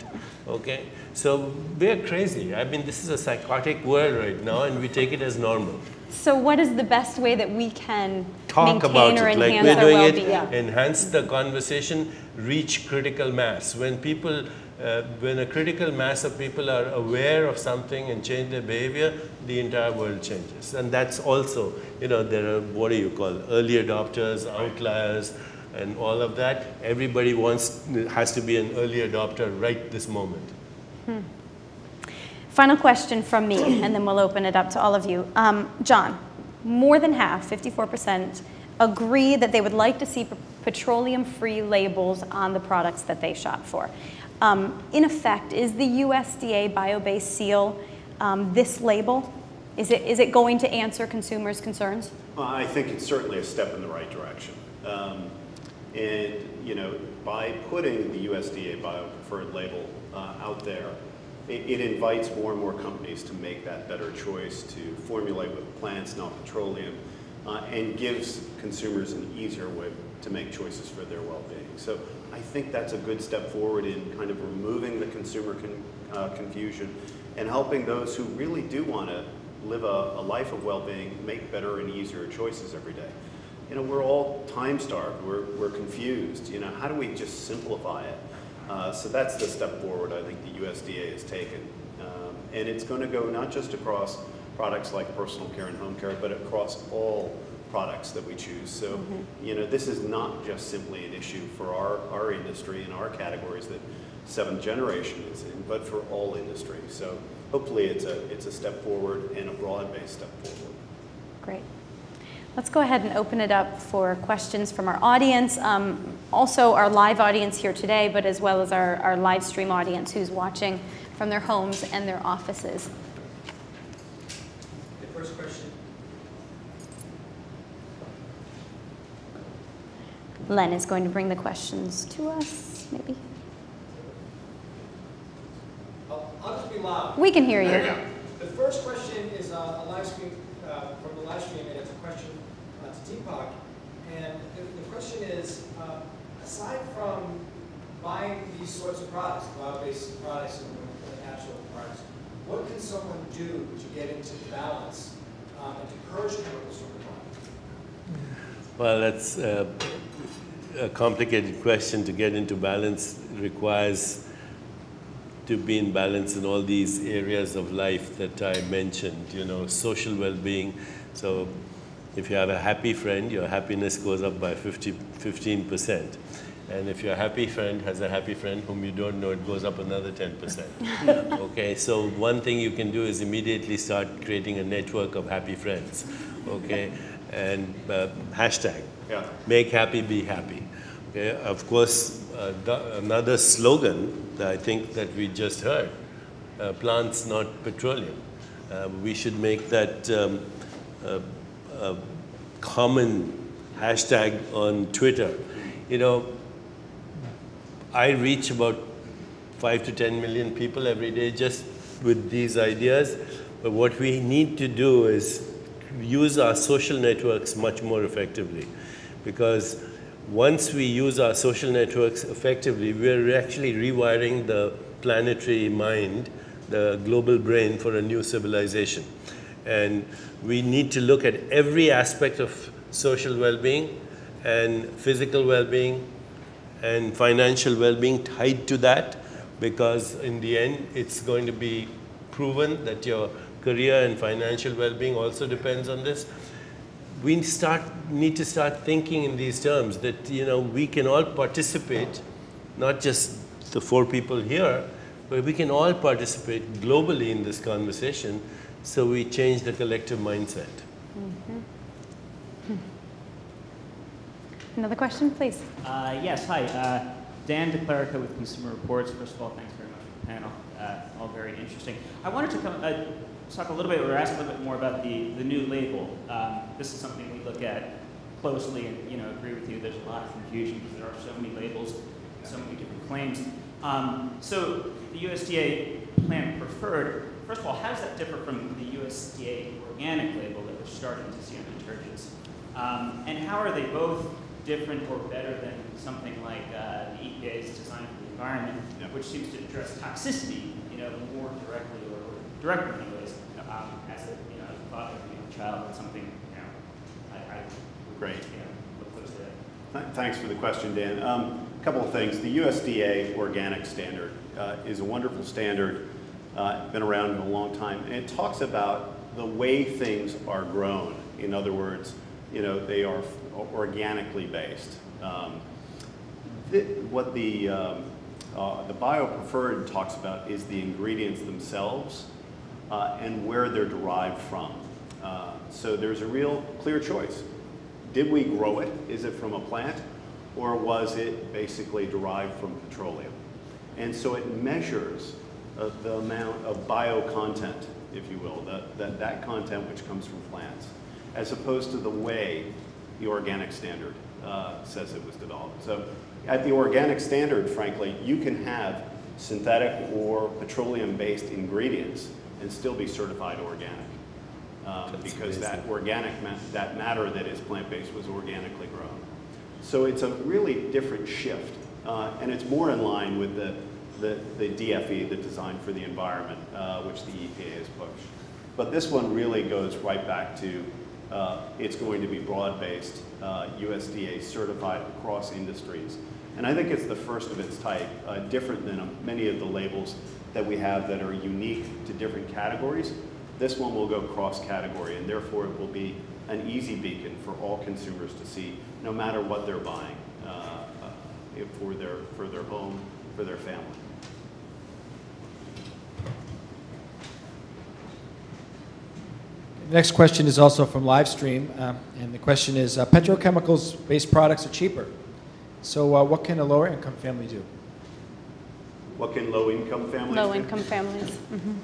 S5: Okay? So we're crazy. I mean, this is a psychotic world right now, and we take it as normal.
S3: So what is the best way that we can
S5: Talk about
S3: or
S5: it like we're doing
S3: well-being?
S5: it, enhance the conversation, reach critical mass. When people, uh, when a critical mass of people are aware of something and change their behavior, the entire world changes. And that's also, you know, there are, what do you call, early adopters, outliers, and all of that. Everybody wants, has to be an early adopter right this moment.
S3: Final question from me, and then we'll open it up to all of you. Um, John, more than half, 54%, agree that they would like to see petroleum-free labels on the products that they shop for. Um, in effect, is the USDA bio-based seal um, this label? Is it, is it going to answer consumers' concerns?
S4: Well, I think it's certainly a step in the right direction. Um, and, you know, by putting the USDA bio-preferred label uh, out there, it, it invites more and more companies to make that better choice to formulate with plants, not petroleum, uh, and gives consumers an easier way to make choices for their well-being. So I think that's a good step forward in kind of removing the consumer con- uh, confusion and helping those who really do want to live a, a life of well-being make better and easier choices every day. You know, we're all time-starved. We're, we're confused. You know, how do we just simplify it? Uh, so that's the step forward I think the USDA has taken. Um, and it's going to go not just across products like personal care and home care, but across all products that we choose. So, you know, this is not just simply an issue for our, our industry and our categories that seventh generation is in, but for all industry. So hopefully it's a, it's a step forward and a broad-based step forward.
S3: Great. Let's go ahead and open it up for questions from our audience. Um, also, our live audience here today, but as well as our, our live stream audience who's watching from their homes and their offices.
S7: The first question.
S3: Len is going to bring the questions to us, maybe.
S7: I'll, I'll just be loud.
S3: We can hear
S7: There
S3: you.
S7: The first question is uh, a live stream, uh, from the live stream, and it's a question Deepak. And the, question is, uh, aside from buying these sorts of products, cloud-based products and natural products, what can someone do to get into balance um, and to purge chemicals from the body?
S5: Well, that's uh, a complicated question. To get into balance requires to be in balance in all these areas of life that I mentioned, you know, social well-being. So if you have a happy friend, your happiness goes up by 50, 15%. And if your happy friend has a happy friend whom you don't know, it goes up another 10%. okay, so one thing you can do is immediately start creating a network of happy friends. Okay, and uh, hashtag
S4: Yeah.
S5: make happy, be happy. Okay? Of course, uh, the- another slogan that I think that we just heard, uh, plants not petroleum. Uh, we should make that um, a, common hashtag on Twitter. You know, I reach about five to 10 million people every day just with these ideas. But what we need to do is use our social networks much more effectively. Because once we use our social networks effectively, we're actually rewiring the planetary mind, the global brain for a new civilization. And we need to look at every aspect of social well-being and physical well-being and financial well-being tied to that because in the end it's going to be proven that your career and financial well-being also depends on this. We start need to start thinking in these terms that you know we can all participate not just the four people here but we can all participate globally in this conversation so we change the collective mindset
S3: Another question, please.
S8: Uh, yes, hi. Uh, Dan DiClerico with Consumer Reports. First of all, thanks very much for the panel. Uh, all very interesting. I wanted to come, uh, talk a little bit, or ask a little bit more about the, the new label. Um, this is something we look at closely and, you know, agree with you. There's a lot of confusion because there are so many labels, so many different claims. Um, so the USDA plant preferred, first of all, how does that differ from the USDA organic label that we're starting to see on detergents? Um, and how are they both different or better than something like uh, the EPA's design for the environment,
S4: Yeah.
S8: which seems to address toxicity, you know, more directly or, or directly anyways, um, as a you know, as a father of a young child, it's something you know, I, I
S4: Great.
S8: you know, look close to that.
S4: Th- Thanks for the question, Dan. Um, A couple of things. The USDA organic standard uh, is a wonderful standard, uh, been around a long time, and it talks about the way things are grown. In other words, you know, they are organically based. Um, thi- What the, um, uh, the biopreferred talks about is the ingredients themselves uh, and where they're derived from. Uh, So there's a real clear choice. Did we grow it? Is it from a plant? Or was it basically derived from petroleum? And so it measures uh, the amount of bio content, if you will, that, that, that content which comes from plants, as opposed to the way the organic standard uh, says it was developed. So at the organic standard, frankly, you can have synthetic or petroleum-based ingredients and still be certified organic. Um, because that organic, ma- that matter that is plant-based was organically grown. So it's a really different shift, uh, and it's more in line with the, the, the DFE, the Design for the Environment, uh, which the EPA has pushed. But this one really goes right back to, uh, it's going to be broad-based, uh, USDA certified across industries. And I think it's the first of its type, uh, different than uh, many of the labels that we have that are unique to different categories. This one will go cross-category, and therefore it will be an easy beacon for all consumers to see, no matter what they're buying uh, uh, for, their, for their home, for their family.
S7: Next question is also from Livestream, um, and the question is, uh, petrochemicals-based products are cheaper. So uh, what can a lower income family do?
S4: What can low-income families do?
S3: Low-income families. Mhm.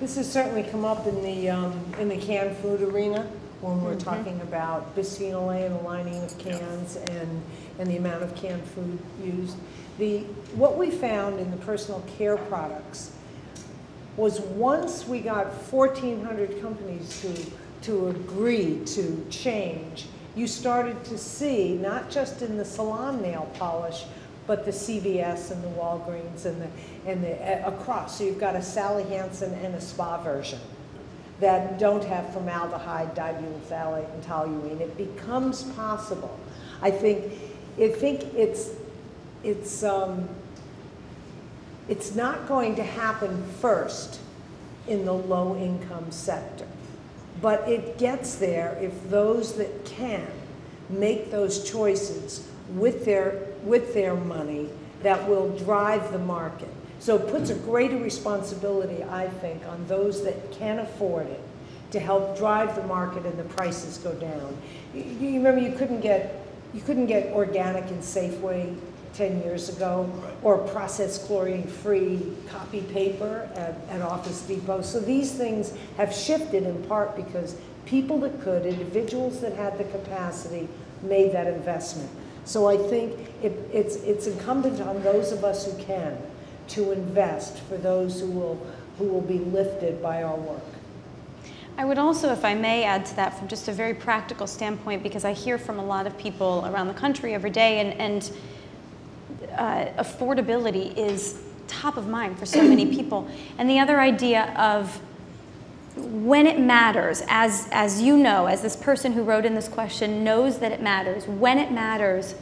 S6: This has certainly come up in the, um, in the canned food arena when we're talking about bisphenol A in the lining of cans and, and the amount of canned food used. The, what we found in the personal care products was once we got 1,400 companies to, to agree to change, you started to see, not just in the salon nail polish, but the CVS and the Walgreens and the, and the, across. So you've got a Sally Hansen and a spa version that don't have formaldehyde, dibutylphthalate, and toluene. It becomes possible. I think, I think it's, it's, um, it's not going to happen first in the low-income sector, but it gets there if those that can make those choices with their, with their money that will drive the market. So it puts a greater responsibility, I think, on those that can afford it to help drive the market and the prices go down. You, you remember you couldn't get, you couldn't get organic in Safeway 10 years ago, or process chlorine-free copy paper at, at Office Depot. So these things have shifted in part because people that could, individuals that had the capacity, made that investment. So I think it, it's, it's incumbent on those of us who can to invest for those who will, who will be lifted by our work.
S3: I would also, if I may add to that from just a very practical standpoint, because I hear from a lot of people around the country every day, and, and uh, affordability is top of mind for so many people. And the other idea of when it matters, as, as you know, as this person who wrote in this question knows that it matters, when it matters,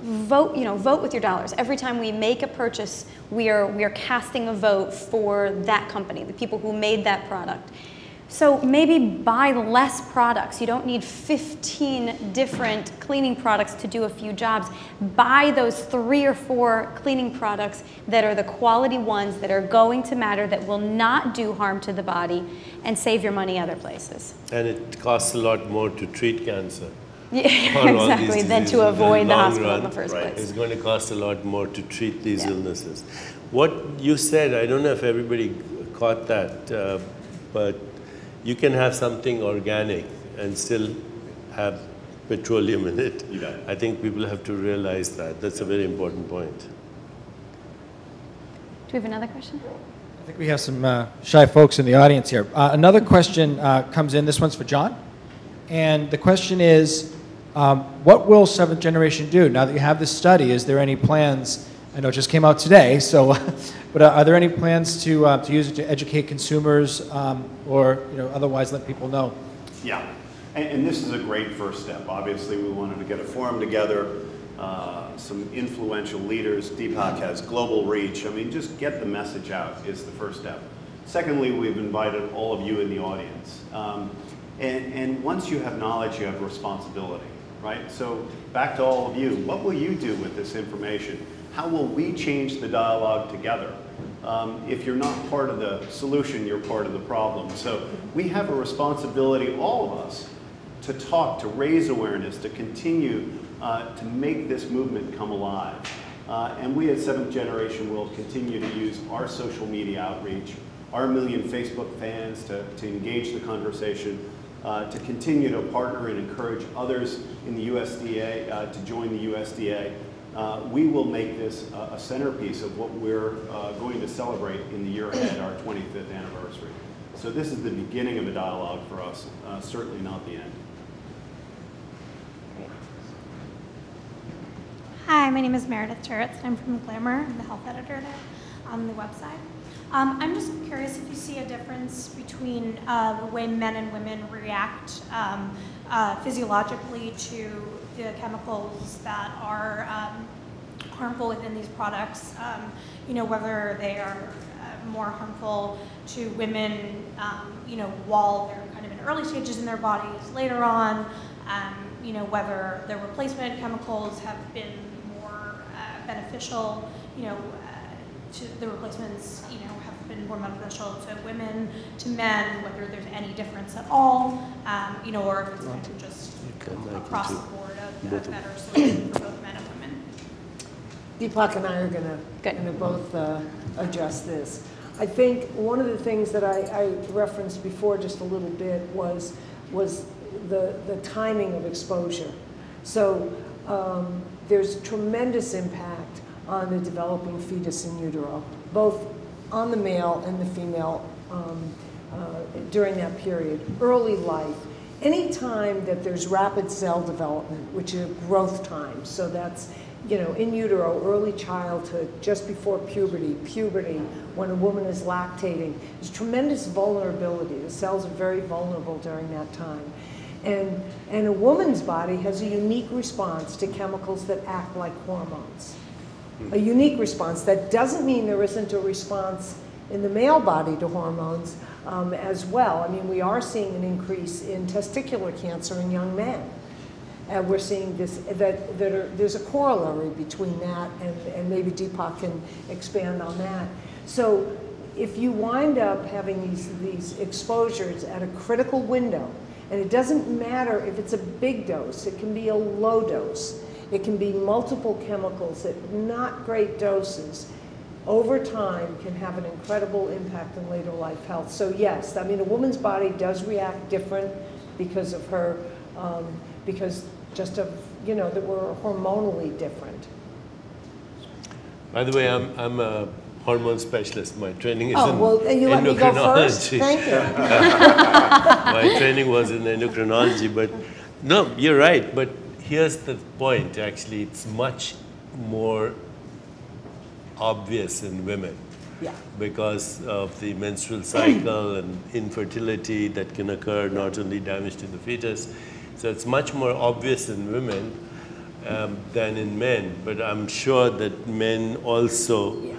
S3: vote, you know, vote with your dollars. Every time we make a purchase, we are, we are casting a vote for that company, the people who made that product. So maybe buy less products. You don't need 15 different cleaning products to do a few jobs. Buy those three or four cleaning products that are the quality ones that are going to matter, that will not do harm to the body, and save your money other places.
S5: And it costs a lot more to treat cancer.
S3: Yeah, exactly, than to avoid the hospital
S5: run,
S3: in the first
S5: right,
S3: place.
S5: It's going to cost a lot more to treat these
S3: Yeah.
S5: illnesses. What you said, I don't know if everybody caught that, uh, but you can have something organic and still have petroleum in it.
S4: You bet.
S5: I think people have to realize that. That's a very important point.
S3: Do we have another question?
S7: I think we have some uh, shy folks in the audience here. Uh, another question uh, comes in. This one's for John. And the question is um, what will seventh generation do? Now that you have this study, is there any plans? I know it just came out today, so, but are there any plans to, uh, to use it to educate consumers um, or you know, otherwise let people know?
S4: Yeah, and, and this is a great first step. Obviously, we wanted to get a forum together, uh, some influential leaders. Deepak has global reach. I mean, just get the message out is the first step. Secondly, we've invited all of you in the audience. Um, and, and once you have knowledge, you have responsibility, right? So back to all of you, what will you do with this information? How will we change the dialogue together? Um, if you're not part of the solution, you're part of the problem. So we have a responsibility, all of us, to talk, to raise awareness, to continue uh, to make this movement come alive. Uh, and we at Seventh Generation will continue to use our social media outreach, our million Facebook fans to, to engage the conversation, uh, to continue to partner and encourage others in the USDA uh, to join the USDA. Uh, we will make this uh, a centerpiece of what we're uh, going to celebrate in the year ahead, our 25th anniversary. So this is the beginning of a dialogue for us, uh, certainly not the end.
S9: Hi, my name is Meredith Turits. I'm from Glamour. I'm the health editor there on the website. Um, I'm just curious if you see a difference between uh, the way men and women react um, uh, physiologically to the chemicals that are um, harmful within these products. Um, you know, whether they are uh, more harmful to women, um, you know, while they're kind of in early stages in their bodies, later on, um, you know, whether their replacement chemicals have been beneficial, you know, uh, to the replacements, you know, have been more beneficial to women, to men, whether there's any difference at all, um, you know, or if it's kind of just across the board a, a better solution for both men and women.
S6: Deepak and I are gonna, gonna both uh, address this. I think one of the things that I, I referenced before just a little bit was, was the, the timing of exposure. So um, there's tremendous impact on the developing fetus in utero, both on the male and the female um, uh, during that period. Early life, any time that there's rapid cell development, which is growth time, so that's you know, in utero, early childhood, just before puberty, puberty, when a woman is lactating, there's tremendous vulnerability. The cells are very vulnerable during that time. And, and a woman's body has a unique response to chemicals that act like hormones. A unique response. That doesn't mean there isn't a response in the male body to hormones um, as well. I mean, we are seeing an increase in testicular cancer in young men. And we're seeing this, that, that are, there's a corollary between that, and, and maybe Deepak can expand on that. So if you wind up having these, these exposures at a critical window, and it doesn't matter if it's a big dose, it can be a low dose, it can be multiple chemicals at not great doses, over time can have an incredible impact on later life health. So yes, I mean, a woman's body does react different because of her, um, because just of, you know, that we're hormonally different.
S5: By the way, I'm, I'm a hormone specialist. My training is
S6: Oh,
S5: in
S6: well, you let me go first?
S5: endocrinology.
S6: Thank you.
S5: My training was in endocrinology, but no, you're right. But here's the point actually, it's much more obvious in women
S6: Yeah.
S5: because of the menstrual cycle and infertility that can occur, not only damage to the fetus. So it's much more obvious in women um, than in men. But I'm sure that men also
S6: Yeah.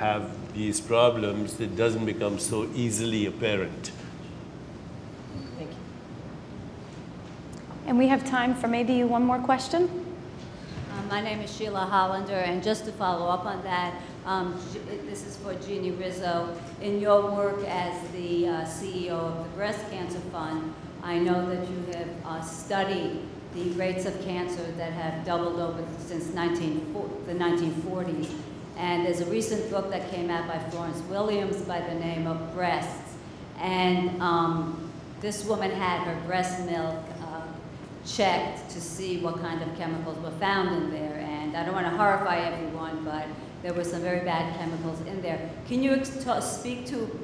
S5: Have these problems. It doesn't become so easily apparent.
S6: Thank you.
S3: And we have time for maybe one more question.
S10: Um, My name is Sheila Hollander, and just to follow up on that, um, this is for Jeannie Rizzo. In your work as the uh, CEO of the Breast Cancer Fund, I know that you have uh, studied the rates of cancer that have doubled over since 19, the 1940s. And there's a recent book that came out by Florence Williams by the name of Breasts. And um, this woman had her breast milk uh, checked to see what kind of chemicals were found in there. And I don't want to horrify everyone, but there were some very bad chemicals in there. Can you speak to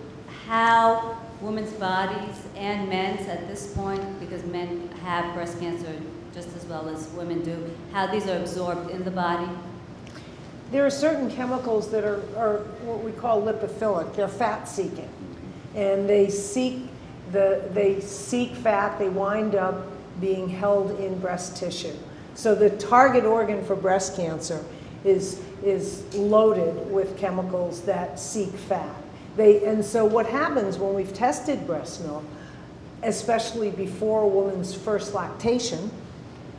S10: how women's bodies and men's at this point, because men have breast cancer just as well as women do, how these are absorbed in the body?
S6: There are certain chemicals that are, are what we call lipophilic. They're fat-seeking, and they seek the they seek fat. They wind up being held in breast tissue. So the target organ for breast cancer is is loaded with chemicals that seek fat. They and so what happens when we've tested breast milk, especially before a woman's first lactation,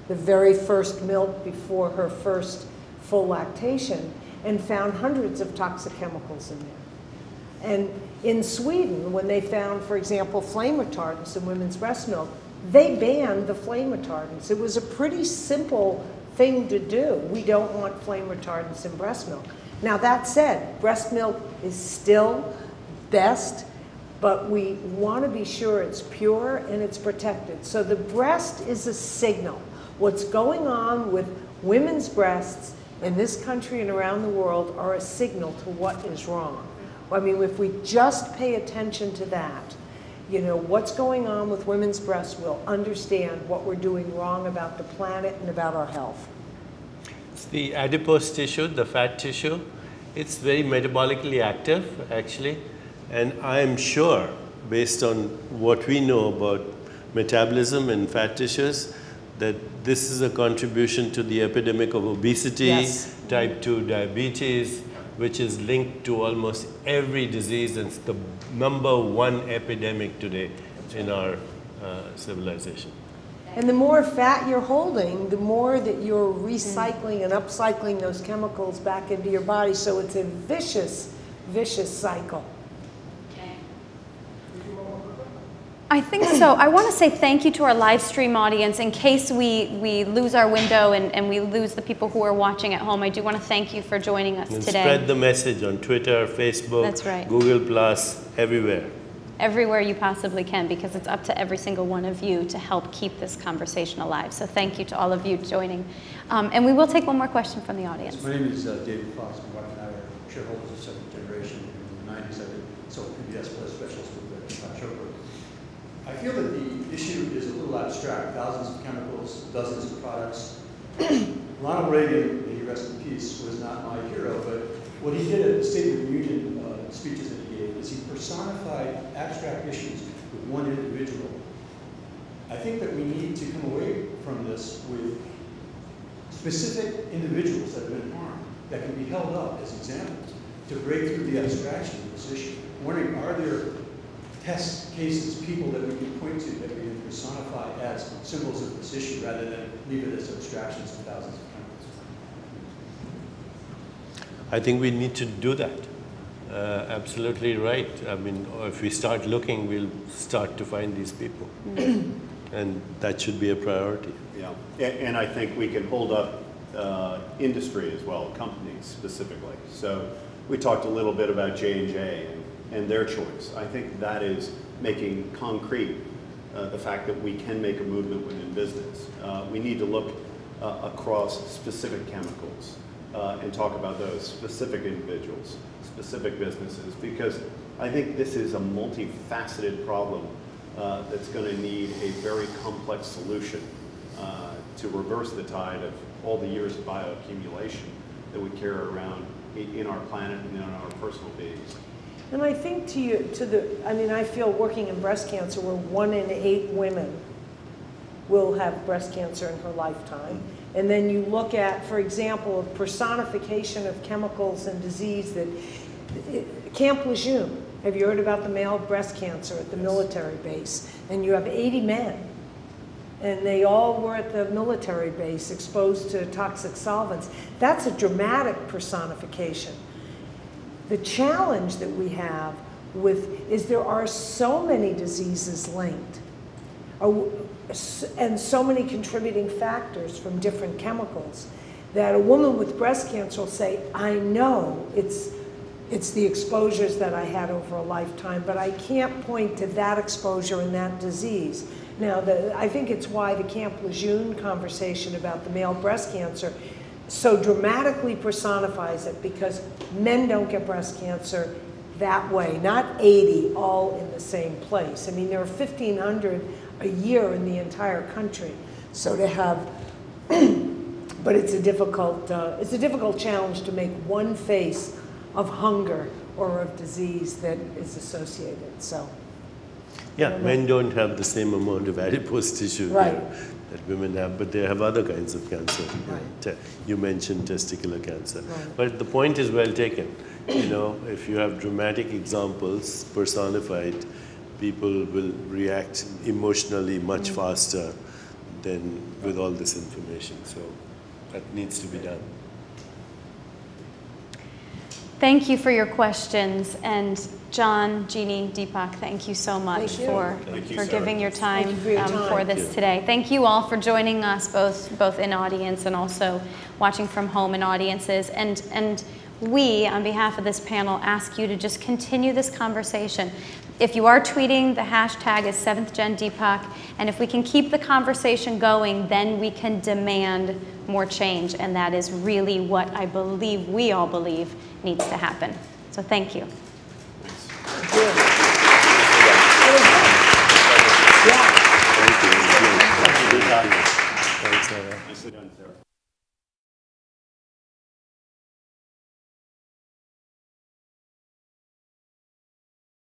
S6: the very first milk before her first full lactation and found hundreds of toxic chemicals in there. And in Sweden, when they found, for example, flame retardants in women's breast milk, they banned the flame retardants. It was a pretty simple thing to do. We don't want flame retardants in breast milk. Now, that said, breast milk is still best, but we want to be sure it's pure and it's protected. So the breast is a signal. What's going on with women's breasts in this country and around the world are a signal to what is wrong. I mean, if we just pay attention to that, you know, what's going on with women's breasts, we'll understand what we're doing wrong about the planet and about our health.
S5: It's the adipose tissue, the fat tissue. It's very metabolically active, actually. And I'm sure, based on what we know about metabolism in fat tissues, that this is a contribution to the epidemic of obesity,
S6: Yes.
S5: type 2 diabetes, which is linked to almost every disease and it's the number one epidemic today in our uh, civilization.
S6: And the more fat you're holding, the more that you're recycling and upcycling those chemicals back into your body. So it's a vicious, vicious cycle.
S3: I think so. I want to say thank you to our live stream audience. In case we, we lose our window and, and we lose the people who are watching at home, I do want to thank you for joining us
S5: And
S3: today.
S5: spread the message on Twitter, Facebook,
S3: That's right.
S5: Google Plus, everywhere.
S3: everywhere you possibly can because it's up to every single one of you to help keep this conversation alive. So thank you to all of you joining. Um, and we will take one more question from the audience.
S11: My name is uh, David Fox. My wife and I are shareholders of seventh generation. In the 90s, I did sold PBS plus specials with uh, Chopra. I feel that the issue is a little abstract. Thousands of chemicals, dozens of products. Ronald Reagan, may he rest in peace, was not my hero, but what he did at the State of the Union uh, speeches that he gave is he personified abstract issues with one individual. I think that we need to come away from this with specific individuals that have been harmed that can be held up as examples to break through the abstraction of this issue. I'm wondering, are there test cases, people that we can point to that we can personify as symbols of this issue rather than leave it as abstractions of thousands of chemicals?
S5: I think we need to do that. Uh, absolutely right. I mean, if we start looking, we'll start to find these people. and that should be a priority.
S4: Yeah, and I think we can hold up uh, industry as well, companies specifically. So we talked a little bit about J and J and their choice. I think that is making concrete uh, the fact that we can make a movement within business. Uh, we need to look uh, across specific chemicals uh, and talk about those specific individuals, specific businesses, because I think this is a multifaceted problem uh, that's going to need a very complex solution uh, to reverse the tide of all the years of bioaccumulation that we carry around in our planet and in our personal beings.
S6: And I think to you, to the, I mean, I feel working in breast cancer where one in eight women will have breast cancer in her lifetime. And then you look at, for example, a personification of chemicals and disease that, Camp Lejeune, have you heard about the male breast cancer at the military base? And you have 80 men. And they all were at the military base exposed to toxic solvents. That's a dramatic personification. The challenge that we have with is there are so many diseases linked and so many contributing factors from different chemicals that a woman with breast cancer will say, I know it's, it's the exposures that I had over a lifetime, but I can't point to that exposure and that disease. Now, the, I think it's why the Camp Lejeune conversation about the male breast cancer so dramatically personifies it because men don't get breast cancer that way, not 80 all in the same place. I mean, there are 1,500 a year in the entire country. So to have, but it's a difficult, uh, it's a difficult challenge to make one face of hunger or of disease that is associated. So.
S5: Yeah, men don't have the same amount of adipose tissue
S6: Right.
S5: that, that women have, but they have other kinds of cancer.
S6: Right.
S5: You mentioned testicular cancer.
S6: Right.
S5: But the point is well taken. You know, if you have dramatic examples personified, people will react emotionally much mm. faster than with all this information. So that needs to be done.
S3: Thank you for your questions. And John, Jeannie, Deepak, thank you so much
S6: Thank you.
S3: for,
S4: Thank you,
S3: for
S4: Sarah.
S3: giving your
S6: Thank
S3: time,
S6: you for your
S3: um, for this
S5: Thank
S3: today. Thank you all for joining us, both, both in audience and also watching from home in audiences. And, and we, on behalf of this panel, ask you to just continue this conversation. If you are tweeting, the hashtag is 7th Gen Deepak, and if we can keep the conversation going, then we can demand more change, and that is really what I believe, we all believe, needs to happen. So thank you.